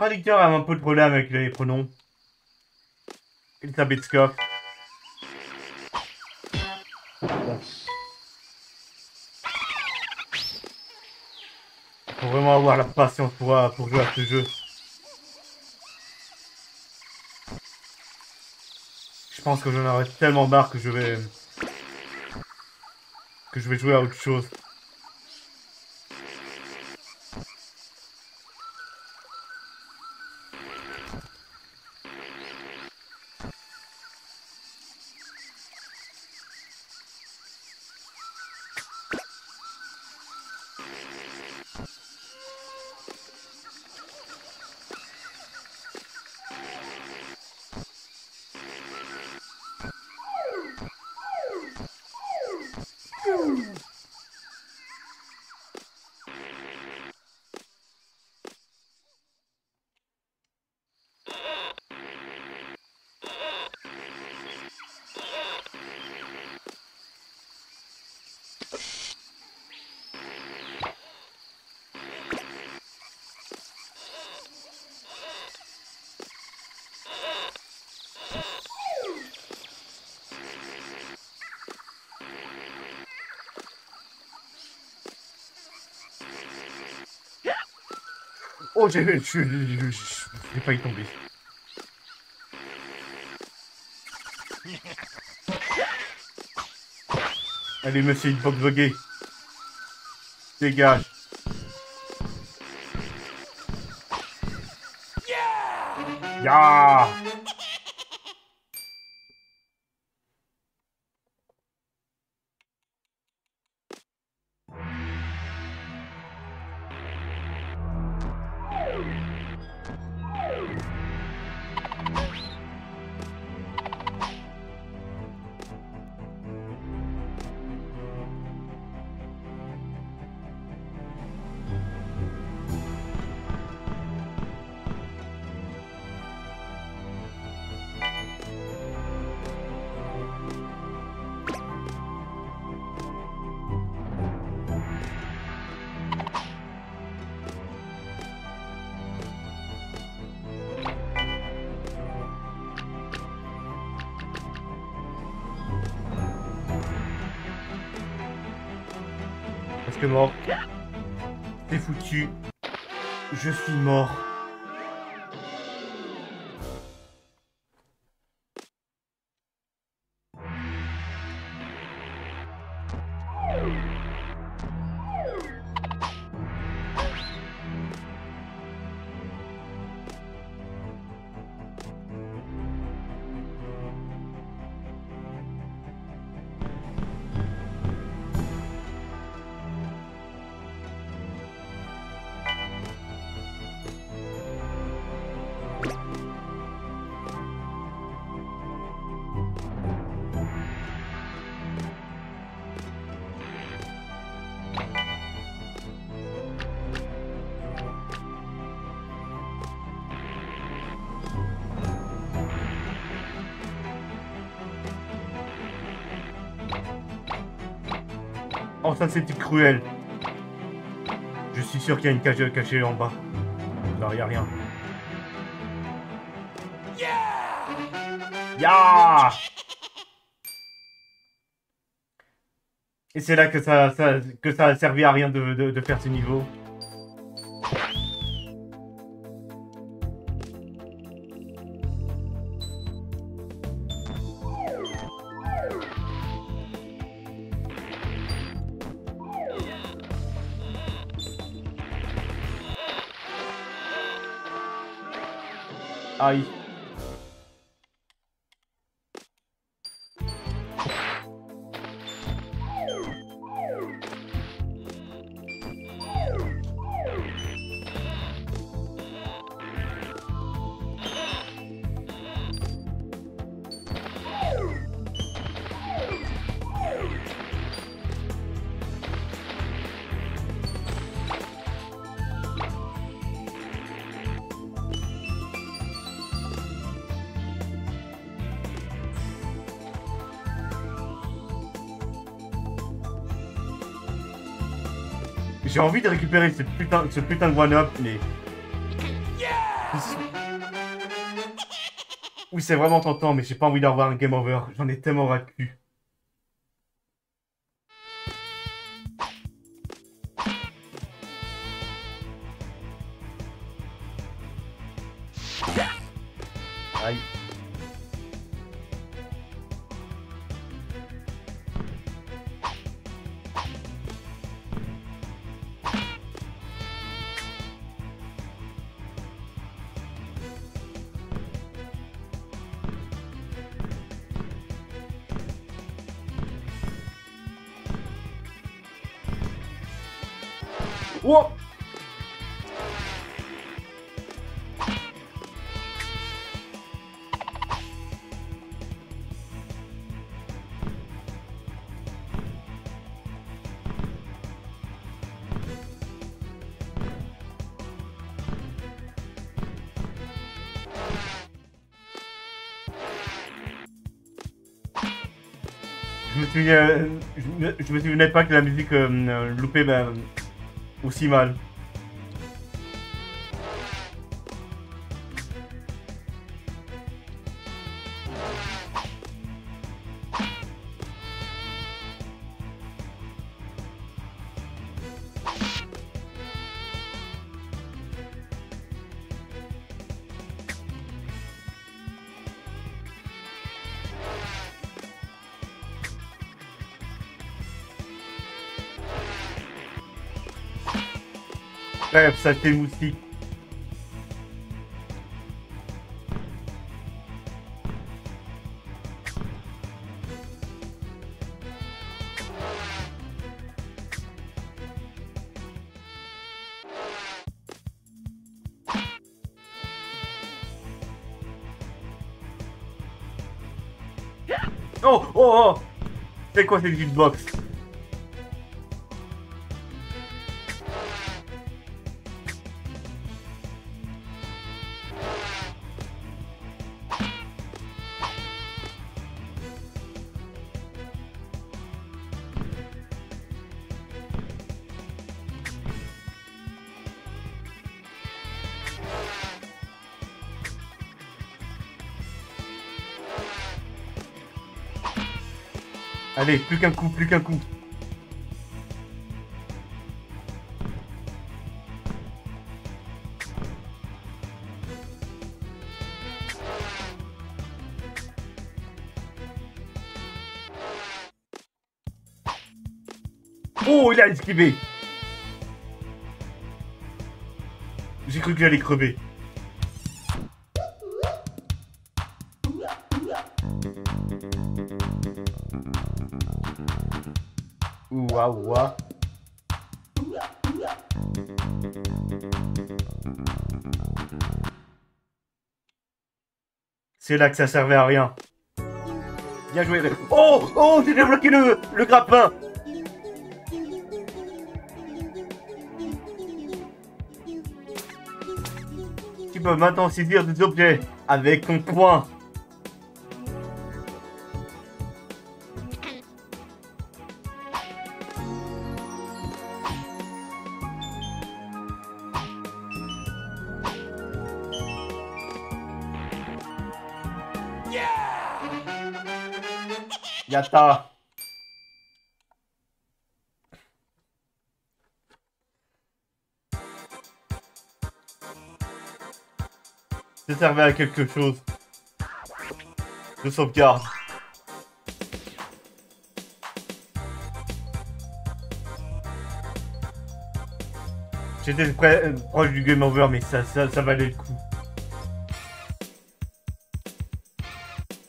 Traducteur a un peu de problème avec les pronoms. Elisabeth Scott. Faut vraiment avoir la patience pour, pour jouer à ce jeu. Je pense que j'en aurai tellement marre que je vais... que je vais jouer à autre chose. J'ai failli tomber. Allez, monsieur Hitbox Vogué. Dégage. Yeah! Yeah! Ça c'était cruel. Je suis sûr qu'il y a une cage cachée en bas. Non, il n'y a rien. Ya Et c'est là que ça, ça, que ça a servi à rien de, de, de faire ce niveau. Aïe. J'ai envie de récupérer ce putain, de one-up, mais... Oui, c'est vraiment tentant, mais j'ai pas envie d'avoir un game over. J'en ai tellement ras Aïe. Souviens, je je me souvenais pas que la musique euh, loupait ben, aussi mal. Fait moustique. Oh, oh, oh C'est quoi cette hitbox Allez, plus qu'un coup, plus qu'un coup. Oh, il a esquivé J'ai cru que j'allais crever. Ouah, ouah. C'est là que ça servait à rien. Bien joué. Oh Oh J'ai débloqué le, le grappin Tu peux maintenant saisir des objets avec ton poing. Yatta Ça servait à quelque chose. Je sauvegarde. J'étais proche du game over, mais ça valait le coup.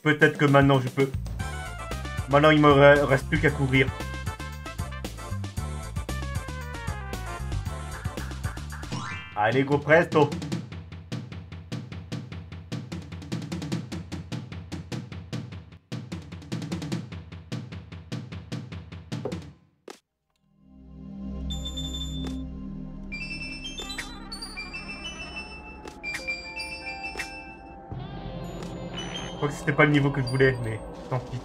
Peut-être que maintenant je peux Maintenant, il me reste plus qu'à courir. Allez, go presto Je crois que c'était pas le niveau que je voulais, mais tant pis.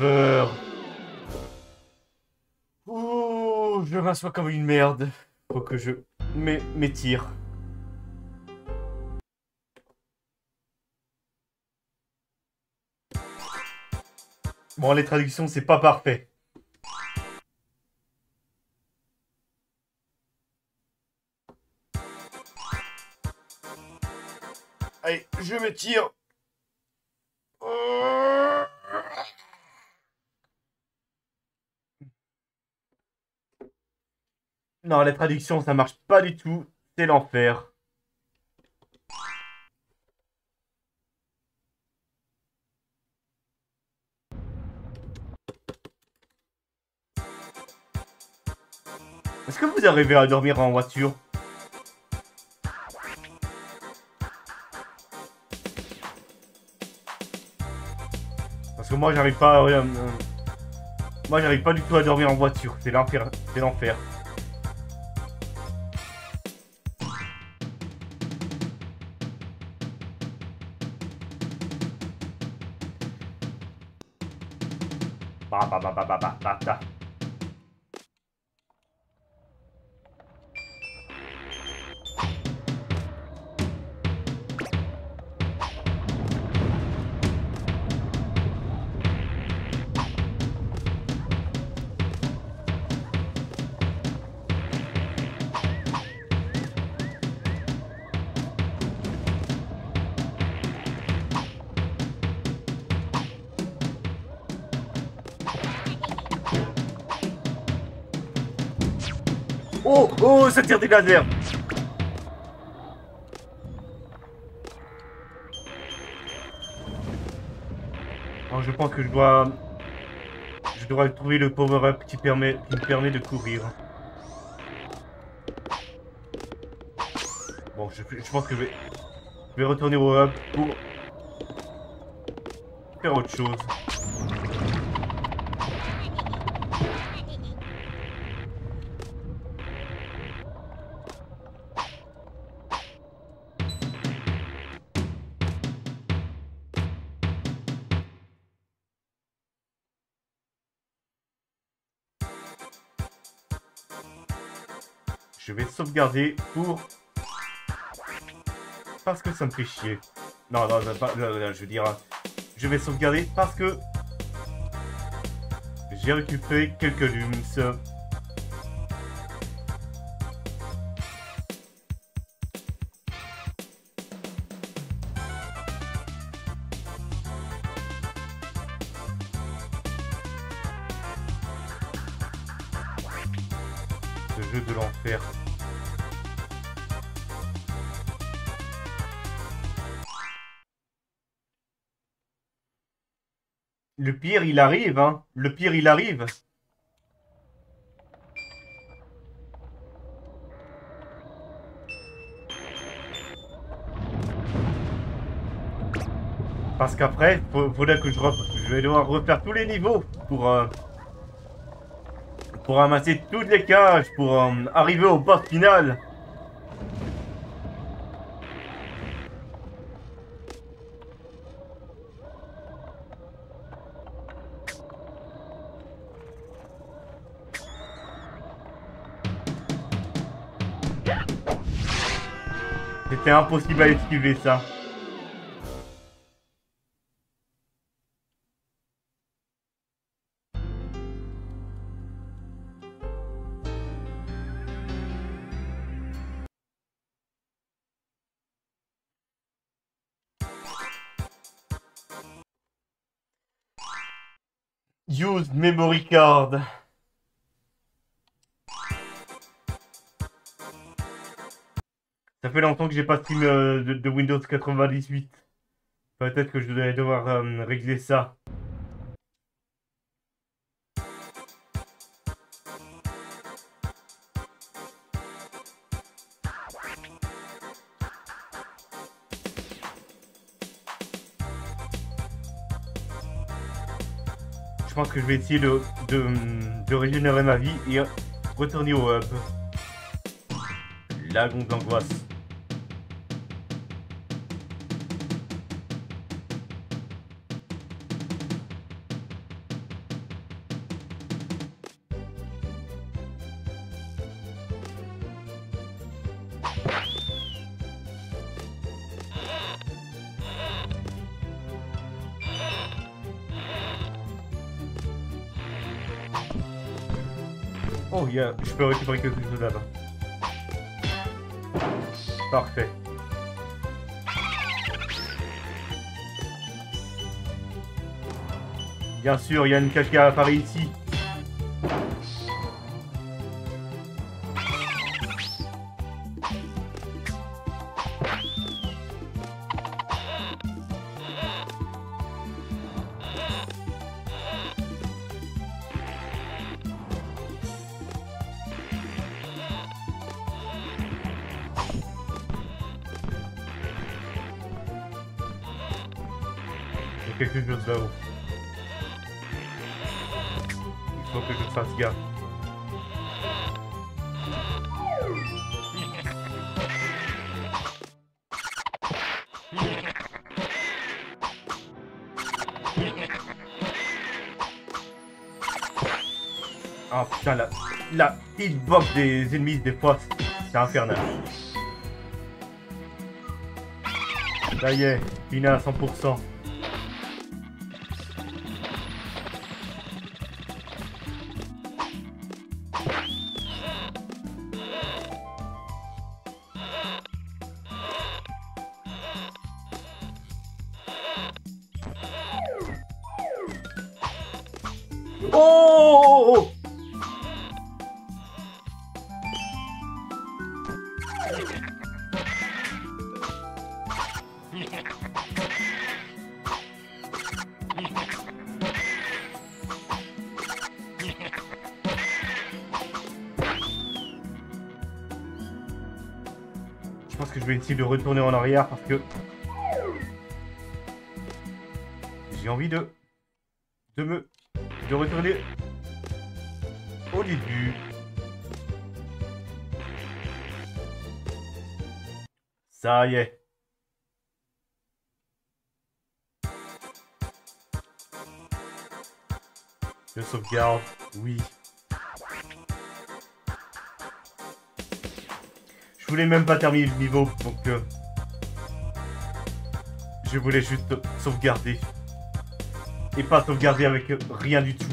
Over. Oh, je m'assois comme une merde. Faut que je m'étire. Bon, les traductions, c'est pas parfait. Allez, je m'étire. Non, la traduction, ça marche pas du tout. C'est l'enfer. Est-ce que vous arrivez à dormir en voiture? Parce que moi j'arrive pas à... Euh, moi j'arrive pas du tout à dormir en voiture, c'est l'enfer, c'est l'enfer. da, that. Oh Ça tire des lasers je pense que je dois... Je dois trouver le power-up qui, permet... qui me permet de courir. Bon, je, je pense que je vais... Je vais retourner au hub pour... Faire autre chose. Sauvegarder pour... Parce que ça me fait chier. Non, non, pas, je veux dire... Je vais sauvegarder parce que... J'ai récupéré quelques lums. Le pire, il arrive, hein. Le pire, il arrive. Parce qu'après, faudrait que je, je vais devoir refaire tous les niveaux pour, euh, pour ramasser toutes les cages, pour euh, arriver au boss final. Impossible à esquiver ça. Use memory card. Ça fait longtemps que j'ai pas stream euh, de, Windows 98. Peut-être que je vais devoir euh, régler ça. Je pense que je vais essayer de, de, de régénérer ma vie et retourner au hub. Lagon d'angoisse. Peux récupérer quelque chose là-bas. Parfait. Bien sûr, il y a une cache qui apparaît ici. Quelque chose là-haut. Il faut que je fasse gaffe. Oh putain, la, la petite box des ennemis des fois, c'est infernal. Ça y est, est à 100%. De retourner en arrière parce que j'ai envie de de me de retourner au début. Ça y est. Je sauvegarde, oui. Même pas terminer le niveau, donc... Euh, je voulais juste sauvegarder et pas sauvegarder avec rien du tout.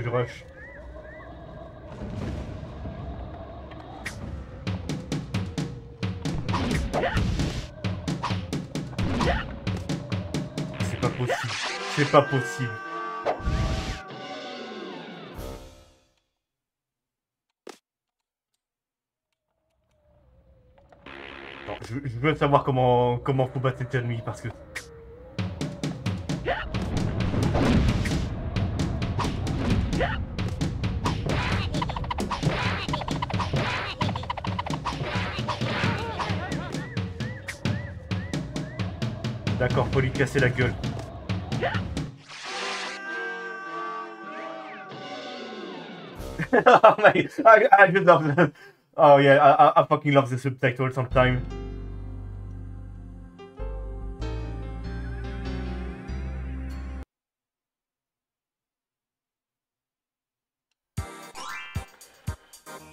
Je rush. C'est pas possible. C'est pas possible. Je, veux savoir comment comment faut battre cette ennemie parce que la gueule. oh I, I just love. Oh yeah, I, fucking love the subtitle sometimes.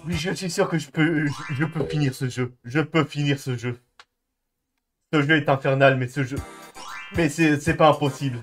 Oui, je suis sûr que je peux, je peux finir ce jeu. Je peux finir ce jeu. Ce jeu est infernal, mais ce jeu... Mais c'est pas impossible.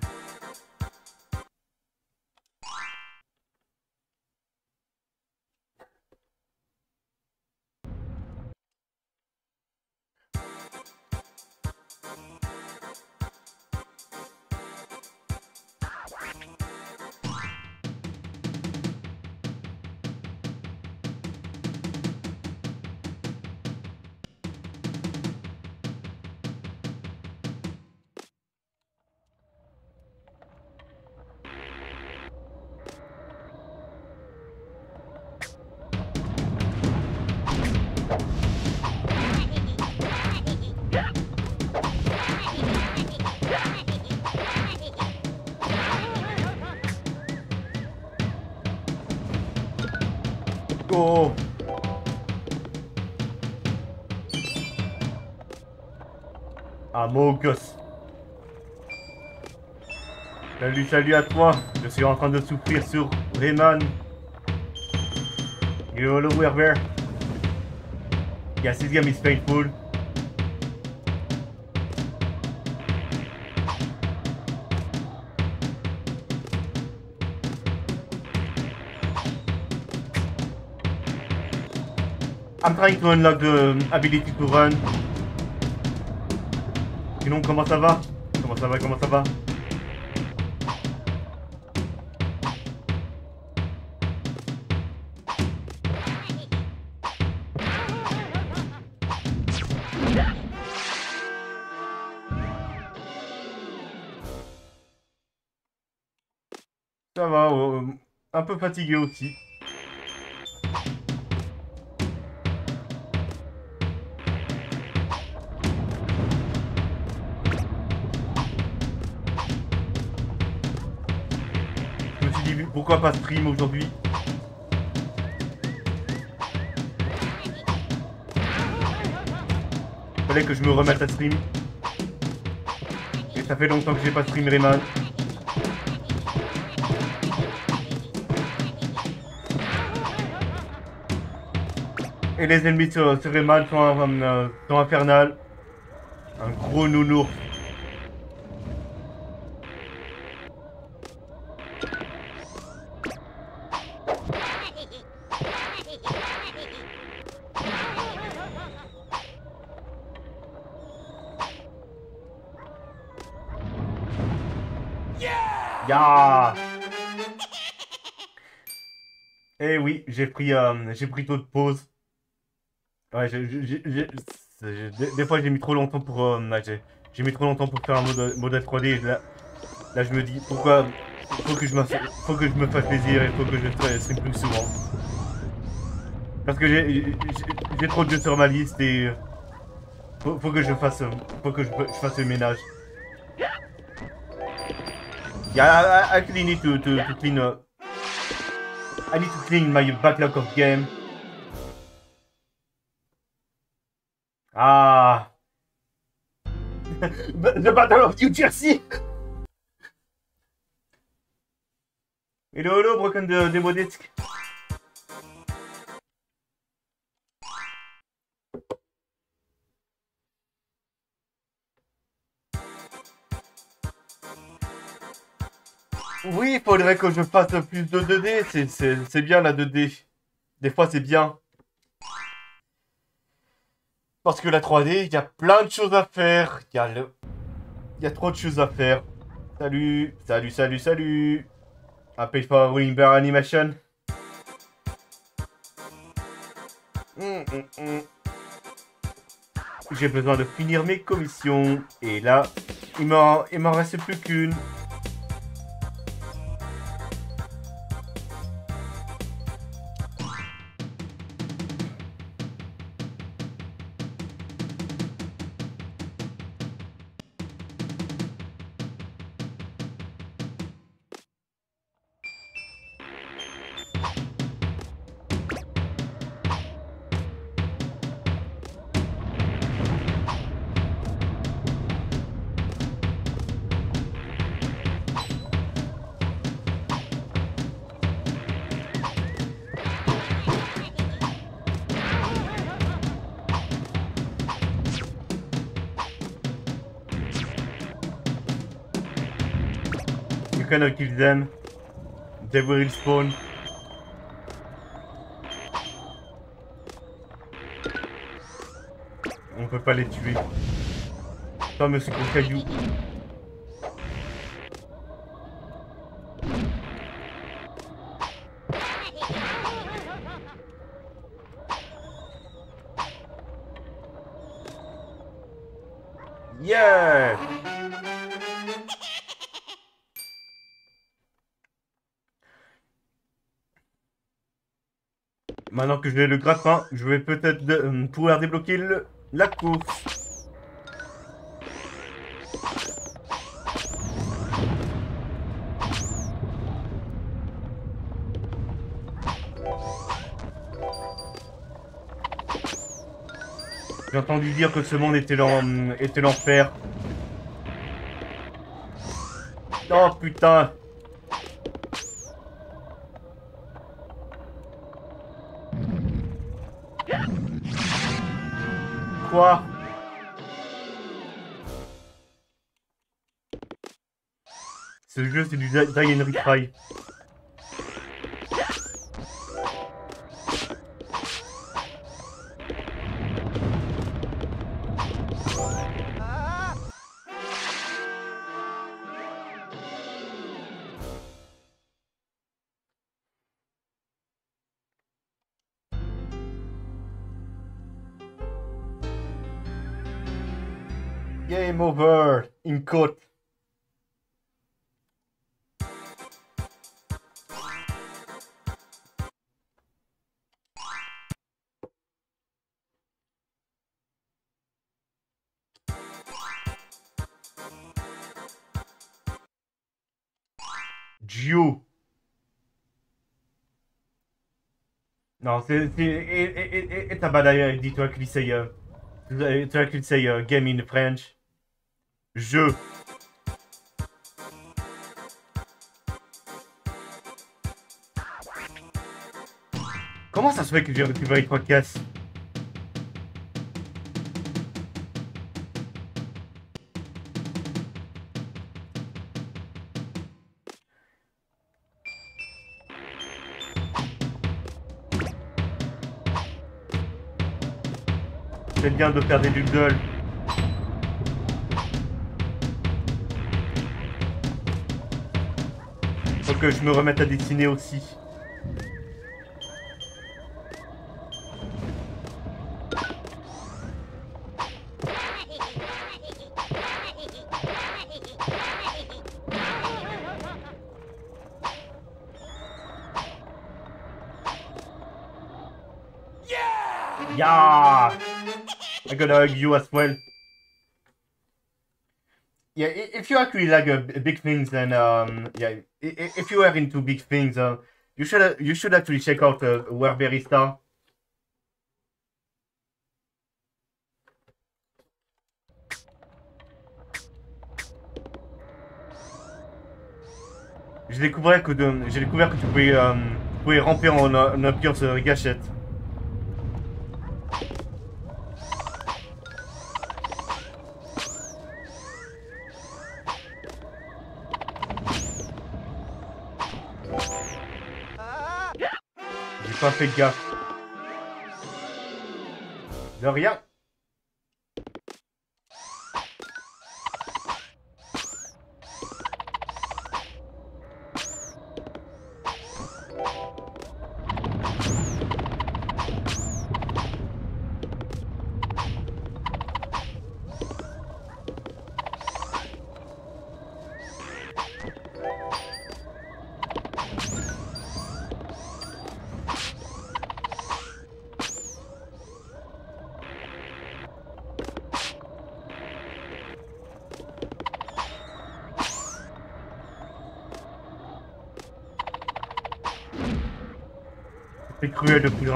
Amogus Salut, salut à toi Je suis en train de souffrir sur Rayman. Hello, Werber. Yes, this game is painful. I'm trying to unlock the ability to run. Sinon, comment ça va Comment ça va Comment ça va Ça va, euh, un peu fatigué aussi. Pas stream aujourd'hui Fallait que je me remette à stream. Et ça fait longtemps que j'ai pas stream Rayman. Et les ennemis sur, sur Rayman sont, euh, sont infernales. Un gros nounours. J'ai pris, euh, j'ai pris tôt de pause. Ouais, des, fois j'ai mis trop longtemps pour, euh, j'ai mis trop longtemps pour faire un mode, mode 3D. Et là, je me dis pourquoi, faut que je me, faut que je me fasse plaisir et faut que je stream plus souvent. Parce que j'ai trop de jeux sur ma liste et euh, faut, faut que je fasse, euh, faut que je, fasse le ménage. Yeah, I, I need to, clean. I need to clean my backlog of game. Ah. The Battle of New Jersey. Hello, hello, Broken de Demo Disc. Oui, il faudrait que je fasse plus de 2D. C'est bien la 2D. Des fois, c'est bien. Parce que la 3D, il y a plein de choses à faire. Il y a le... Y a trop de choses à faire. Salut, salut, salut, salut. Page for Rolling Bear Animation. Hum, hum, hum. J'ai besoin de finir mes commissions. Et là, il m'en reste plus qu'une. Gonna kill them. They will spawn. On peut pas les tuer. Pas monsieur caillou. Maintenant que j'ai le grappin, je vais peut-être euh, pouvoir débloquer la course. J'ai entendu dire que ce monde était l'enfer. Oh putain jeu, c'est du Die and c'est... Et ta badaille, dis-toi qu'il sait... Euh, toi qu'il sait uh, game in French. Je. Comment ça se fait que j'ai récupéré trois De faire des doodles. Faut que je me remette à dessiner aussi. Gonna as well. Yeah, if you actually like uh, big things, then um, yeah, if you are into big things, uh, you should uh, you should actually check out uh. J'ai découvert que j'ai découvert que tu pouvais, euh, sur gâchette. Pas fait gaffe. De rien.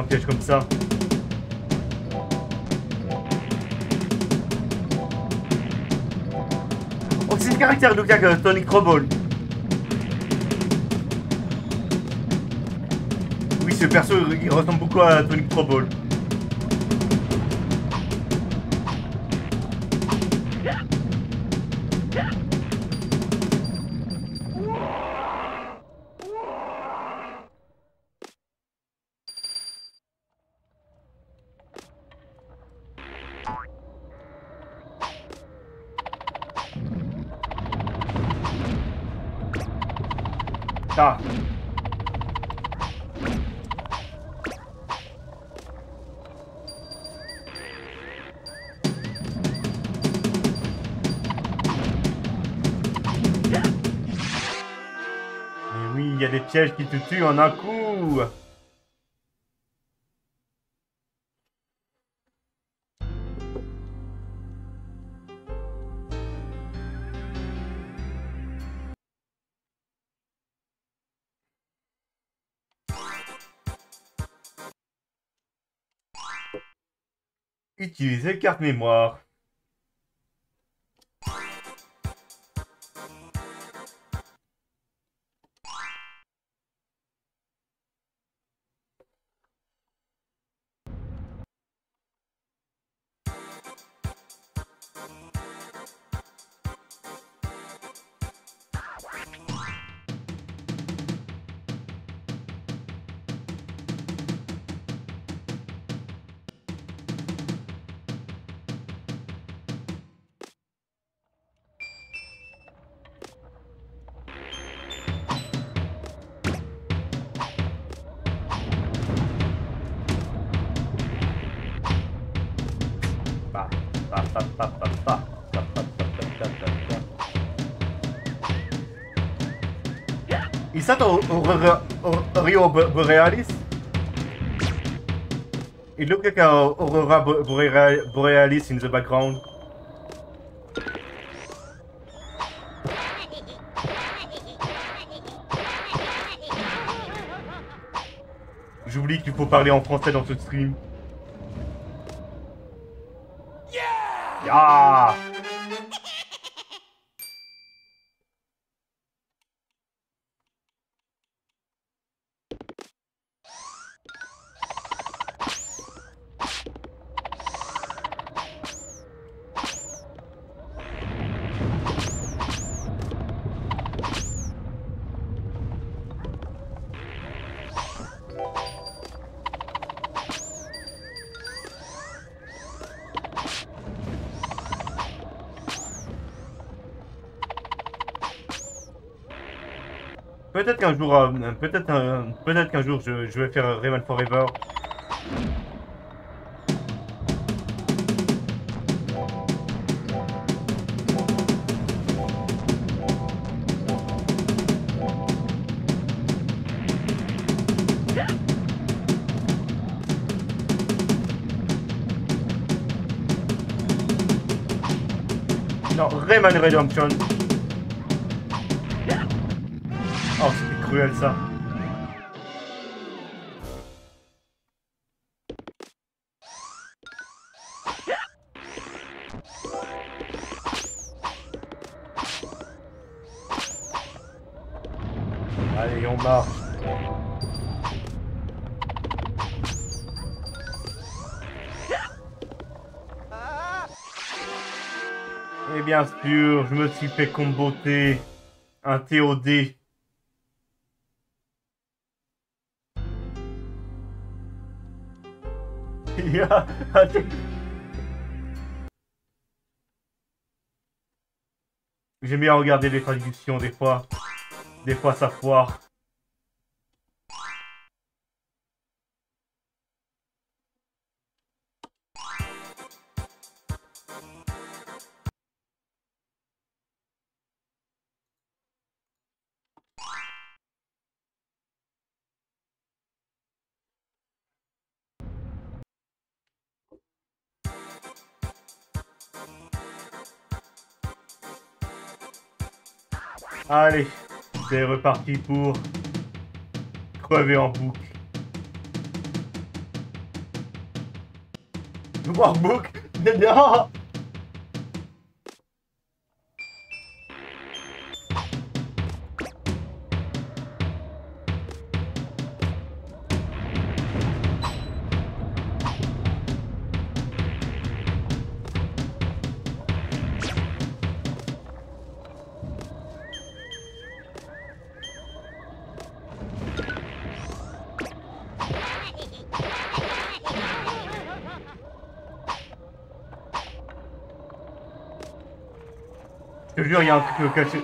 Un piège comme ça. Oh, c'est le caractère de que Tonic Trouble. Oui, ce perso, il ressemble beaucoup à Tonic Trouble. Pièges qui te tuent en un coup. Utilisez carte mémoire. Borealis? It looks like a Aurora Bo- Borea- Borealis in the background. J'oublie qu'il faut parler en français dans ce stream. Yeah! Peut-être qu'un jour, euh, peut-être un- peut-être qu'un jour je, je vais faire Rayman Forever. Non, Rayman Redemption. Allez, on marche. Et bien sûr, je me suis fait comboter un TOD. J'aime bien regarder les traductions des fois. Des fois ça foire. Allez, c'est reparti pour crever en boucle. Workbook Non un truc euh, caché.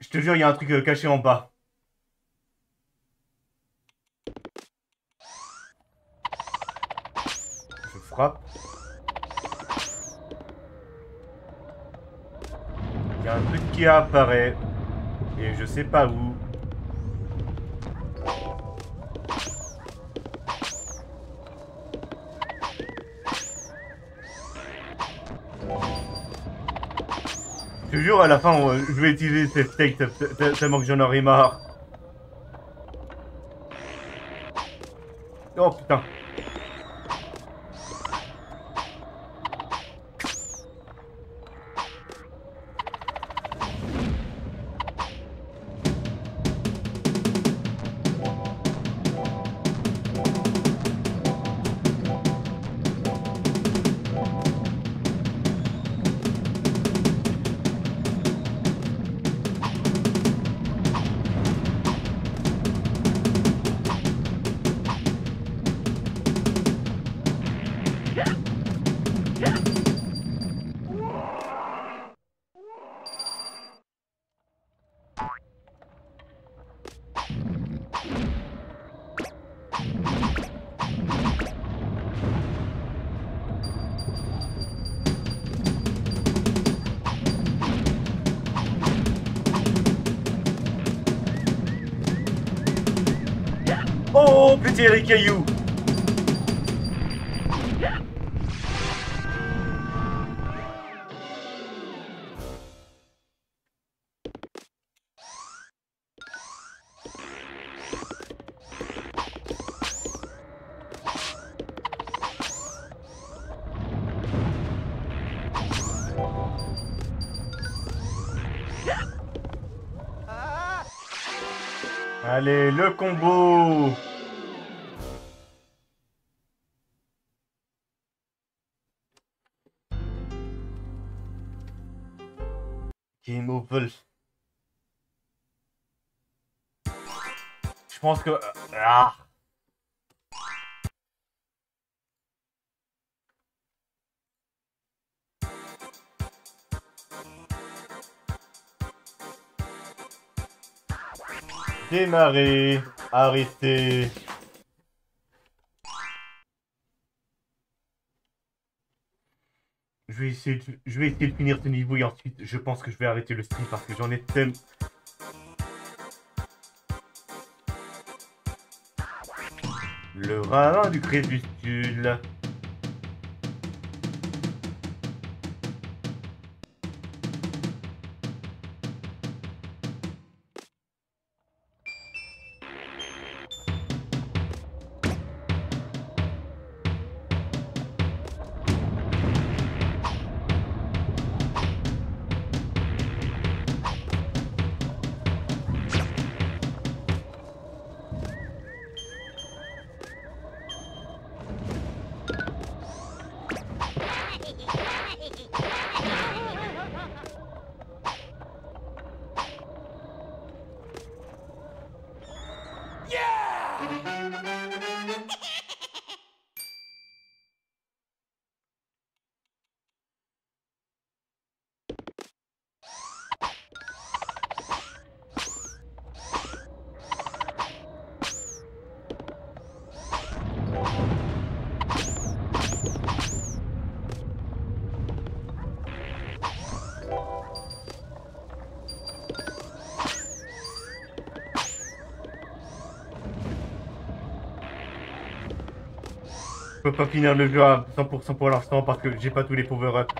Je te jure, il y a un truc euh, caché en bas. Je frappe. Il y a un truc qui apparaît. Et je sais pas où. Toujours à la fin, je vais utiliser ces steaks tellement que j'en aurai marre. Oh putain. Petit les Allez, le combo pense que... Ah Démarrer. Arrêter. Je vais, essayer je vais essayer de finir ce niveau et ensuite je pense que je vais arrêter le stream parce que j'en ai tellement... Le ravin du crépuscule. Pas finir le jeu à 100% pour l'instant parce que j'ai pas tous les power-ups.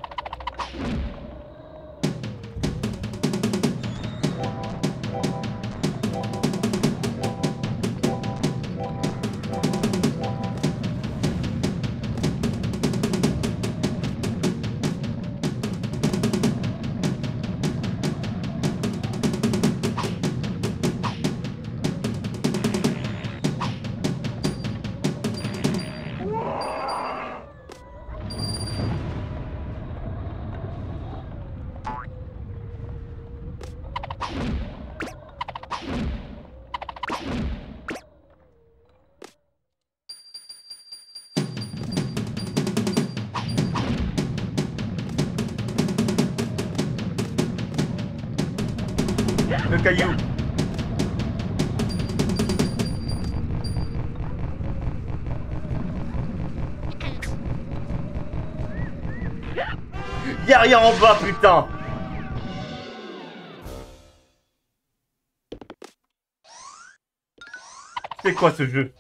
Caillou. Y'a rien en bas, putain C'est quoi ce jeu?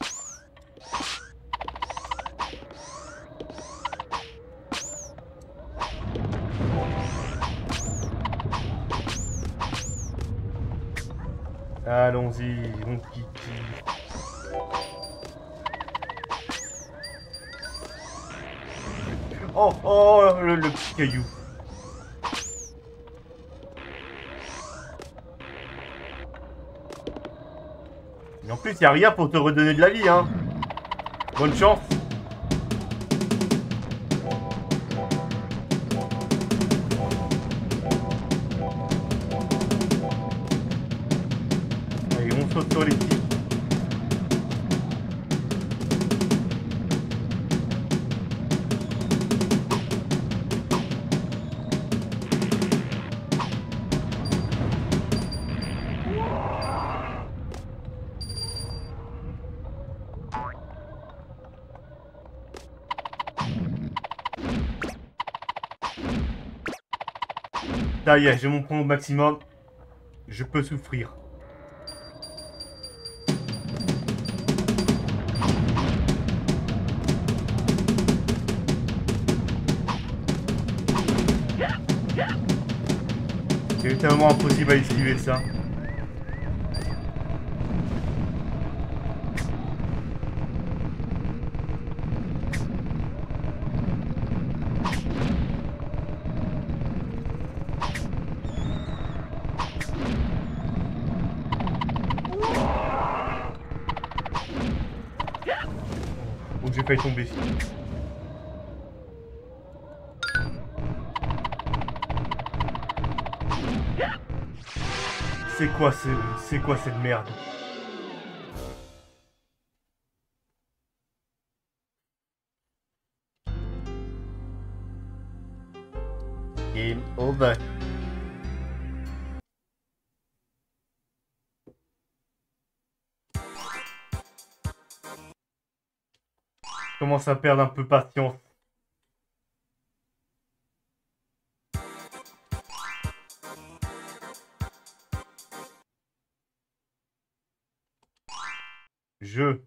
Et en plus, y a rien pour te redonner de la vie, hein. Bonne chance. Y j'ai mon point au maximum. Je peux souffrir. C'est tellement impossible à esquiver ça. Ou j'ai C'est quoi ce... C'est quoi cette merde? Commence à perdre un peu patience. Je.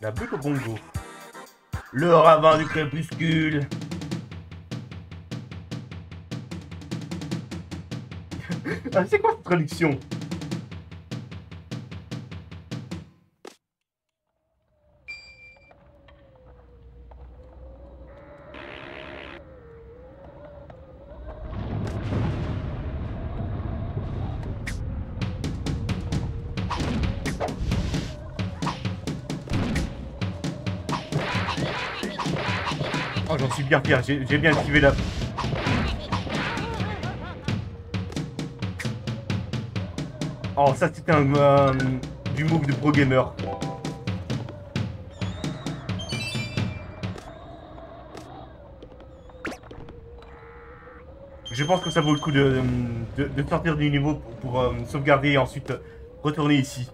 La bulle au bongo. Le ravin du crépuscule. C'est quoi cette traduction Oh, j'en suis bien fier, j'ai bien esquivé là. Oh, ça c'était un euh, du move de pro gamer. Je pense que ça vaut le coup de, de, sortir du niveau pour, euh, sauvegarder et ensuite euh, retourner ici.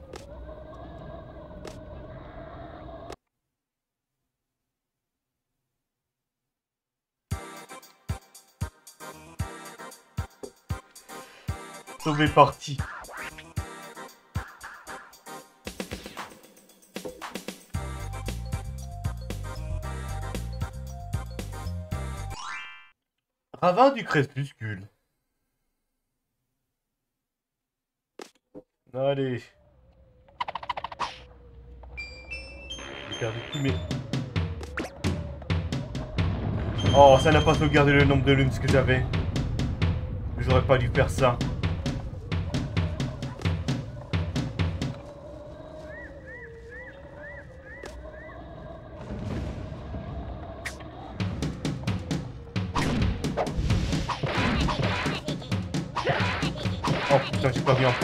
Sauvé parti. Ravin du crépuscule. Allez. J'ai perdu tous mes... Oh, ça n'a pas sauvegardé le nombre de lunes que j'avais. J'aurais pas dû faire ça.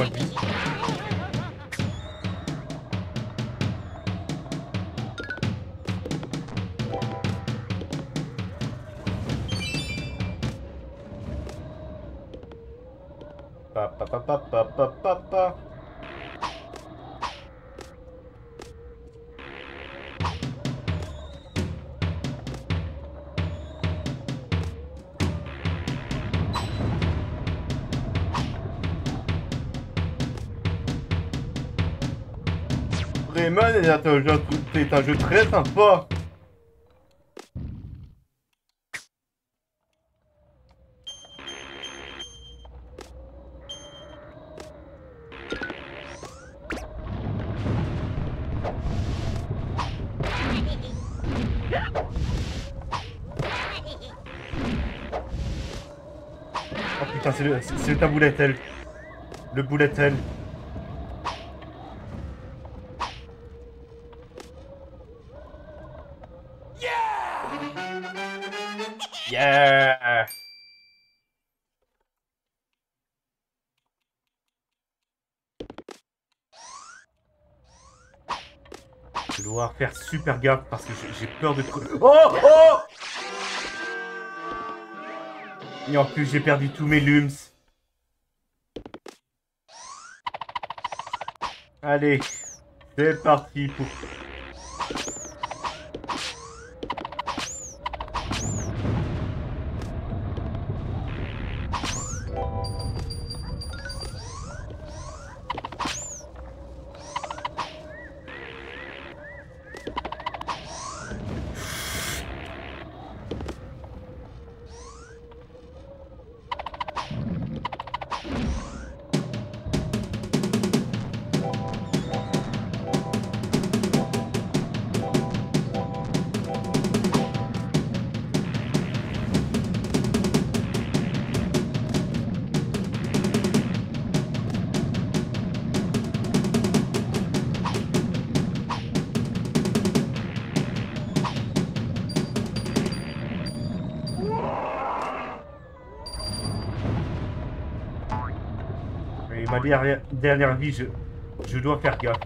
Point de. Rayman est un jeu, un jeu très sympa. Oh c'est le, c'est le tabouletel. Le bouletel. Yeah faire super gaffe parce que j'ai- j'ai peur de... Oh Oh Et en plus, j'ai perdu tous mes lums. Allez, c'est parti pour... dernière, vie, je, je dois faire gaffe.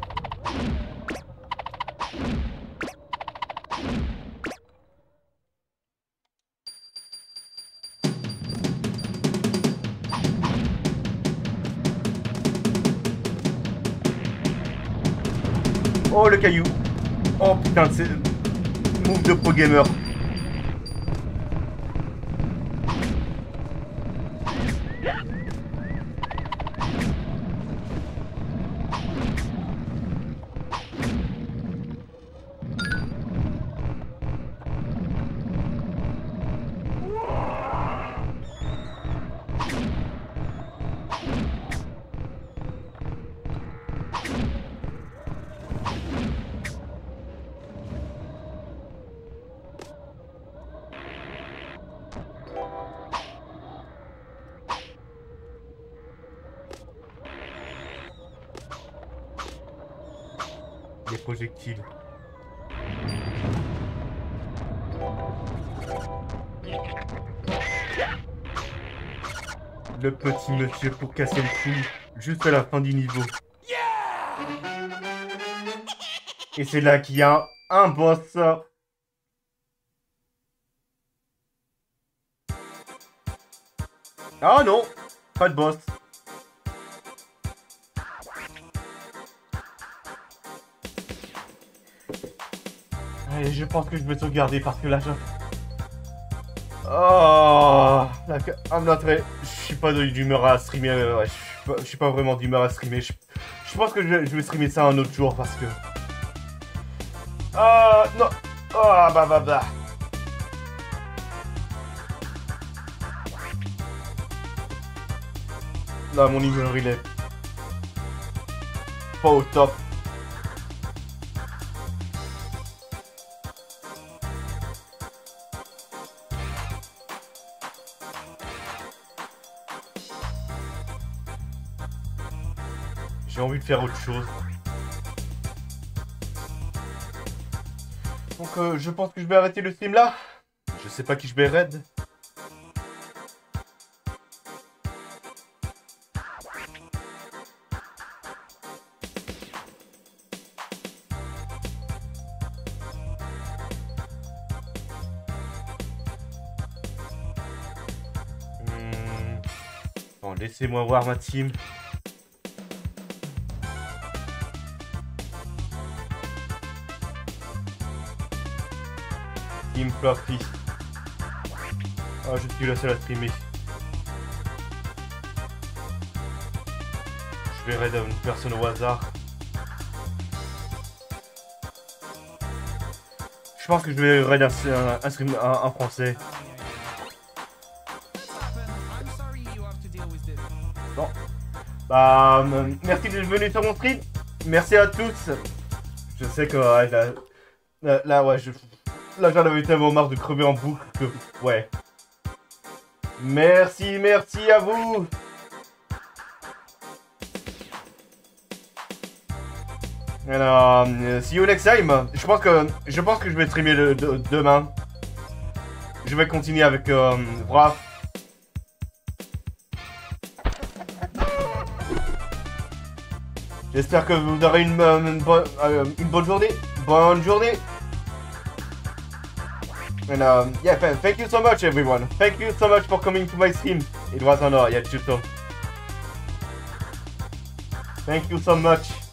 Oh le caillou Oh putain, c'est... Move de pro gamer. Petit monsieur pour casser le couille, juste à la fin du niveau. Et c'est là qu'il y a un boss. Ah non, pas de boss. Allez, je pense que je vais sauvegarder parce que là, je... Oh, I'm not ready. Je suis pas d'humeur à streamer, je- je suis pas vraiment d'humeur à streamer. Je, pense que je, vais streamer ça un autre jour parce que... Ah, non Ah, bah, bah, bah Là, mon humeur, il est... Pas au top. Envie de faire autre chose. Donc euh, je pense que je vais arrêter le stream là. Je sais pas qui je vais raid. Hmm. Laissez-moi voir ma team. Ah, je suis le seul à streamer. Je vais raid une personne au hasard. Je pense que je vais raid un, un, français. Bon. Bah, merci d'être venu sur mon stream. Merci à tous. Je sais que là, là, ouais, je, Là, j'en avais tellement marre de crever en boucle que... Ouais. Merci, merci à vous Alors, euh, see you next time. Je pense que je pense que je vais streamer le, demain. Je vais continuer avec euh, J'espère que vous aurez une, euh, euh, une bonne journée. Bonne journée. And um, yeah, thank you so much, everyone. Thank you so much for coming to my stream. It was an honor, yeah, Juto. Thank you so much.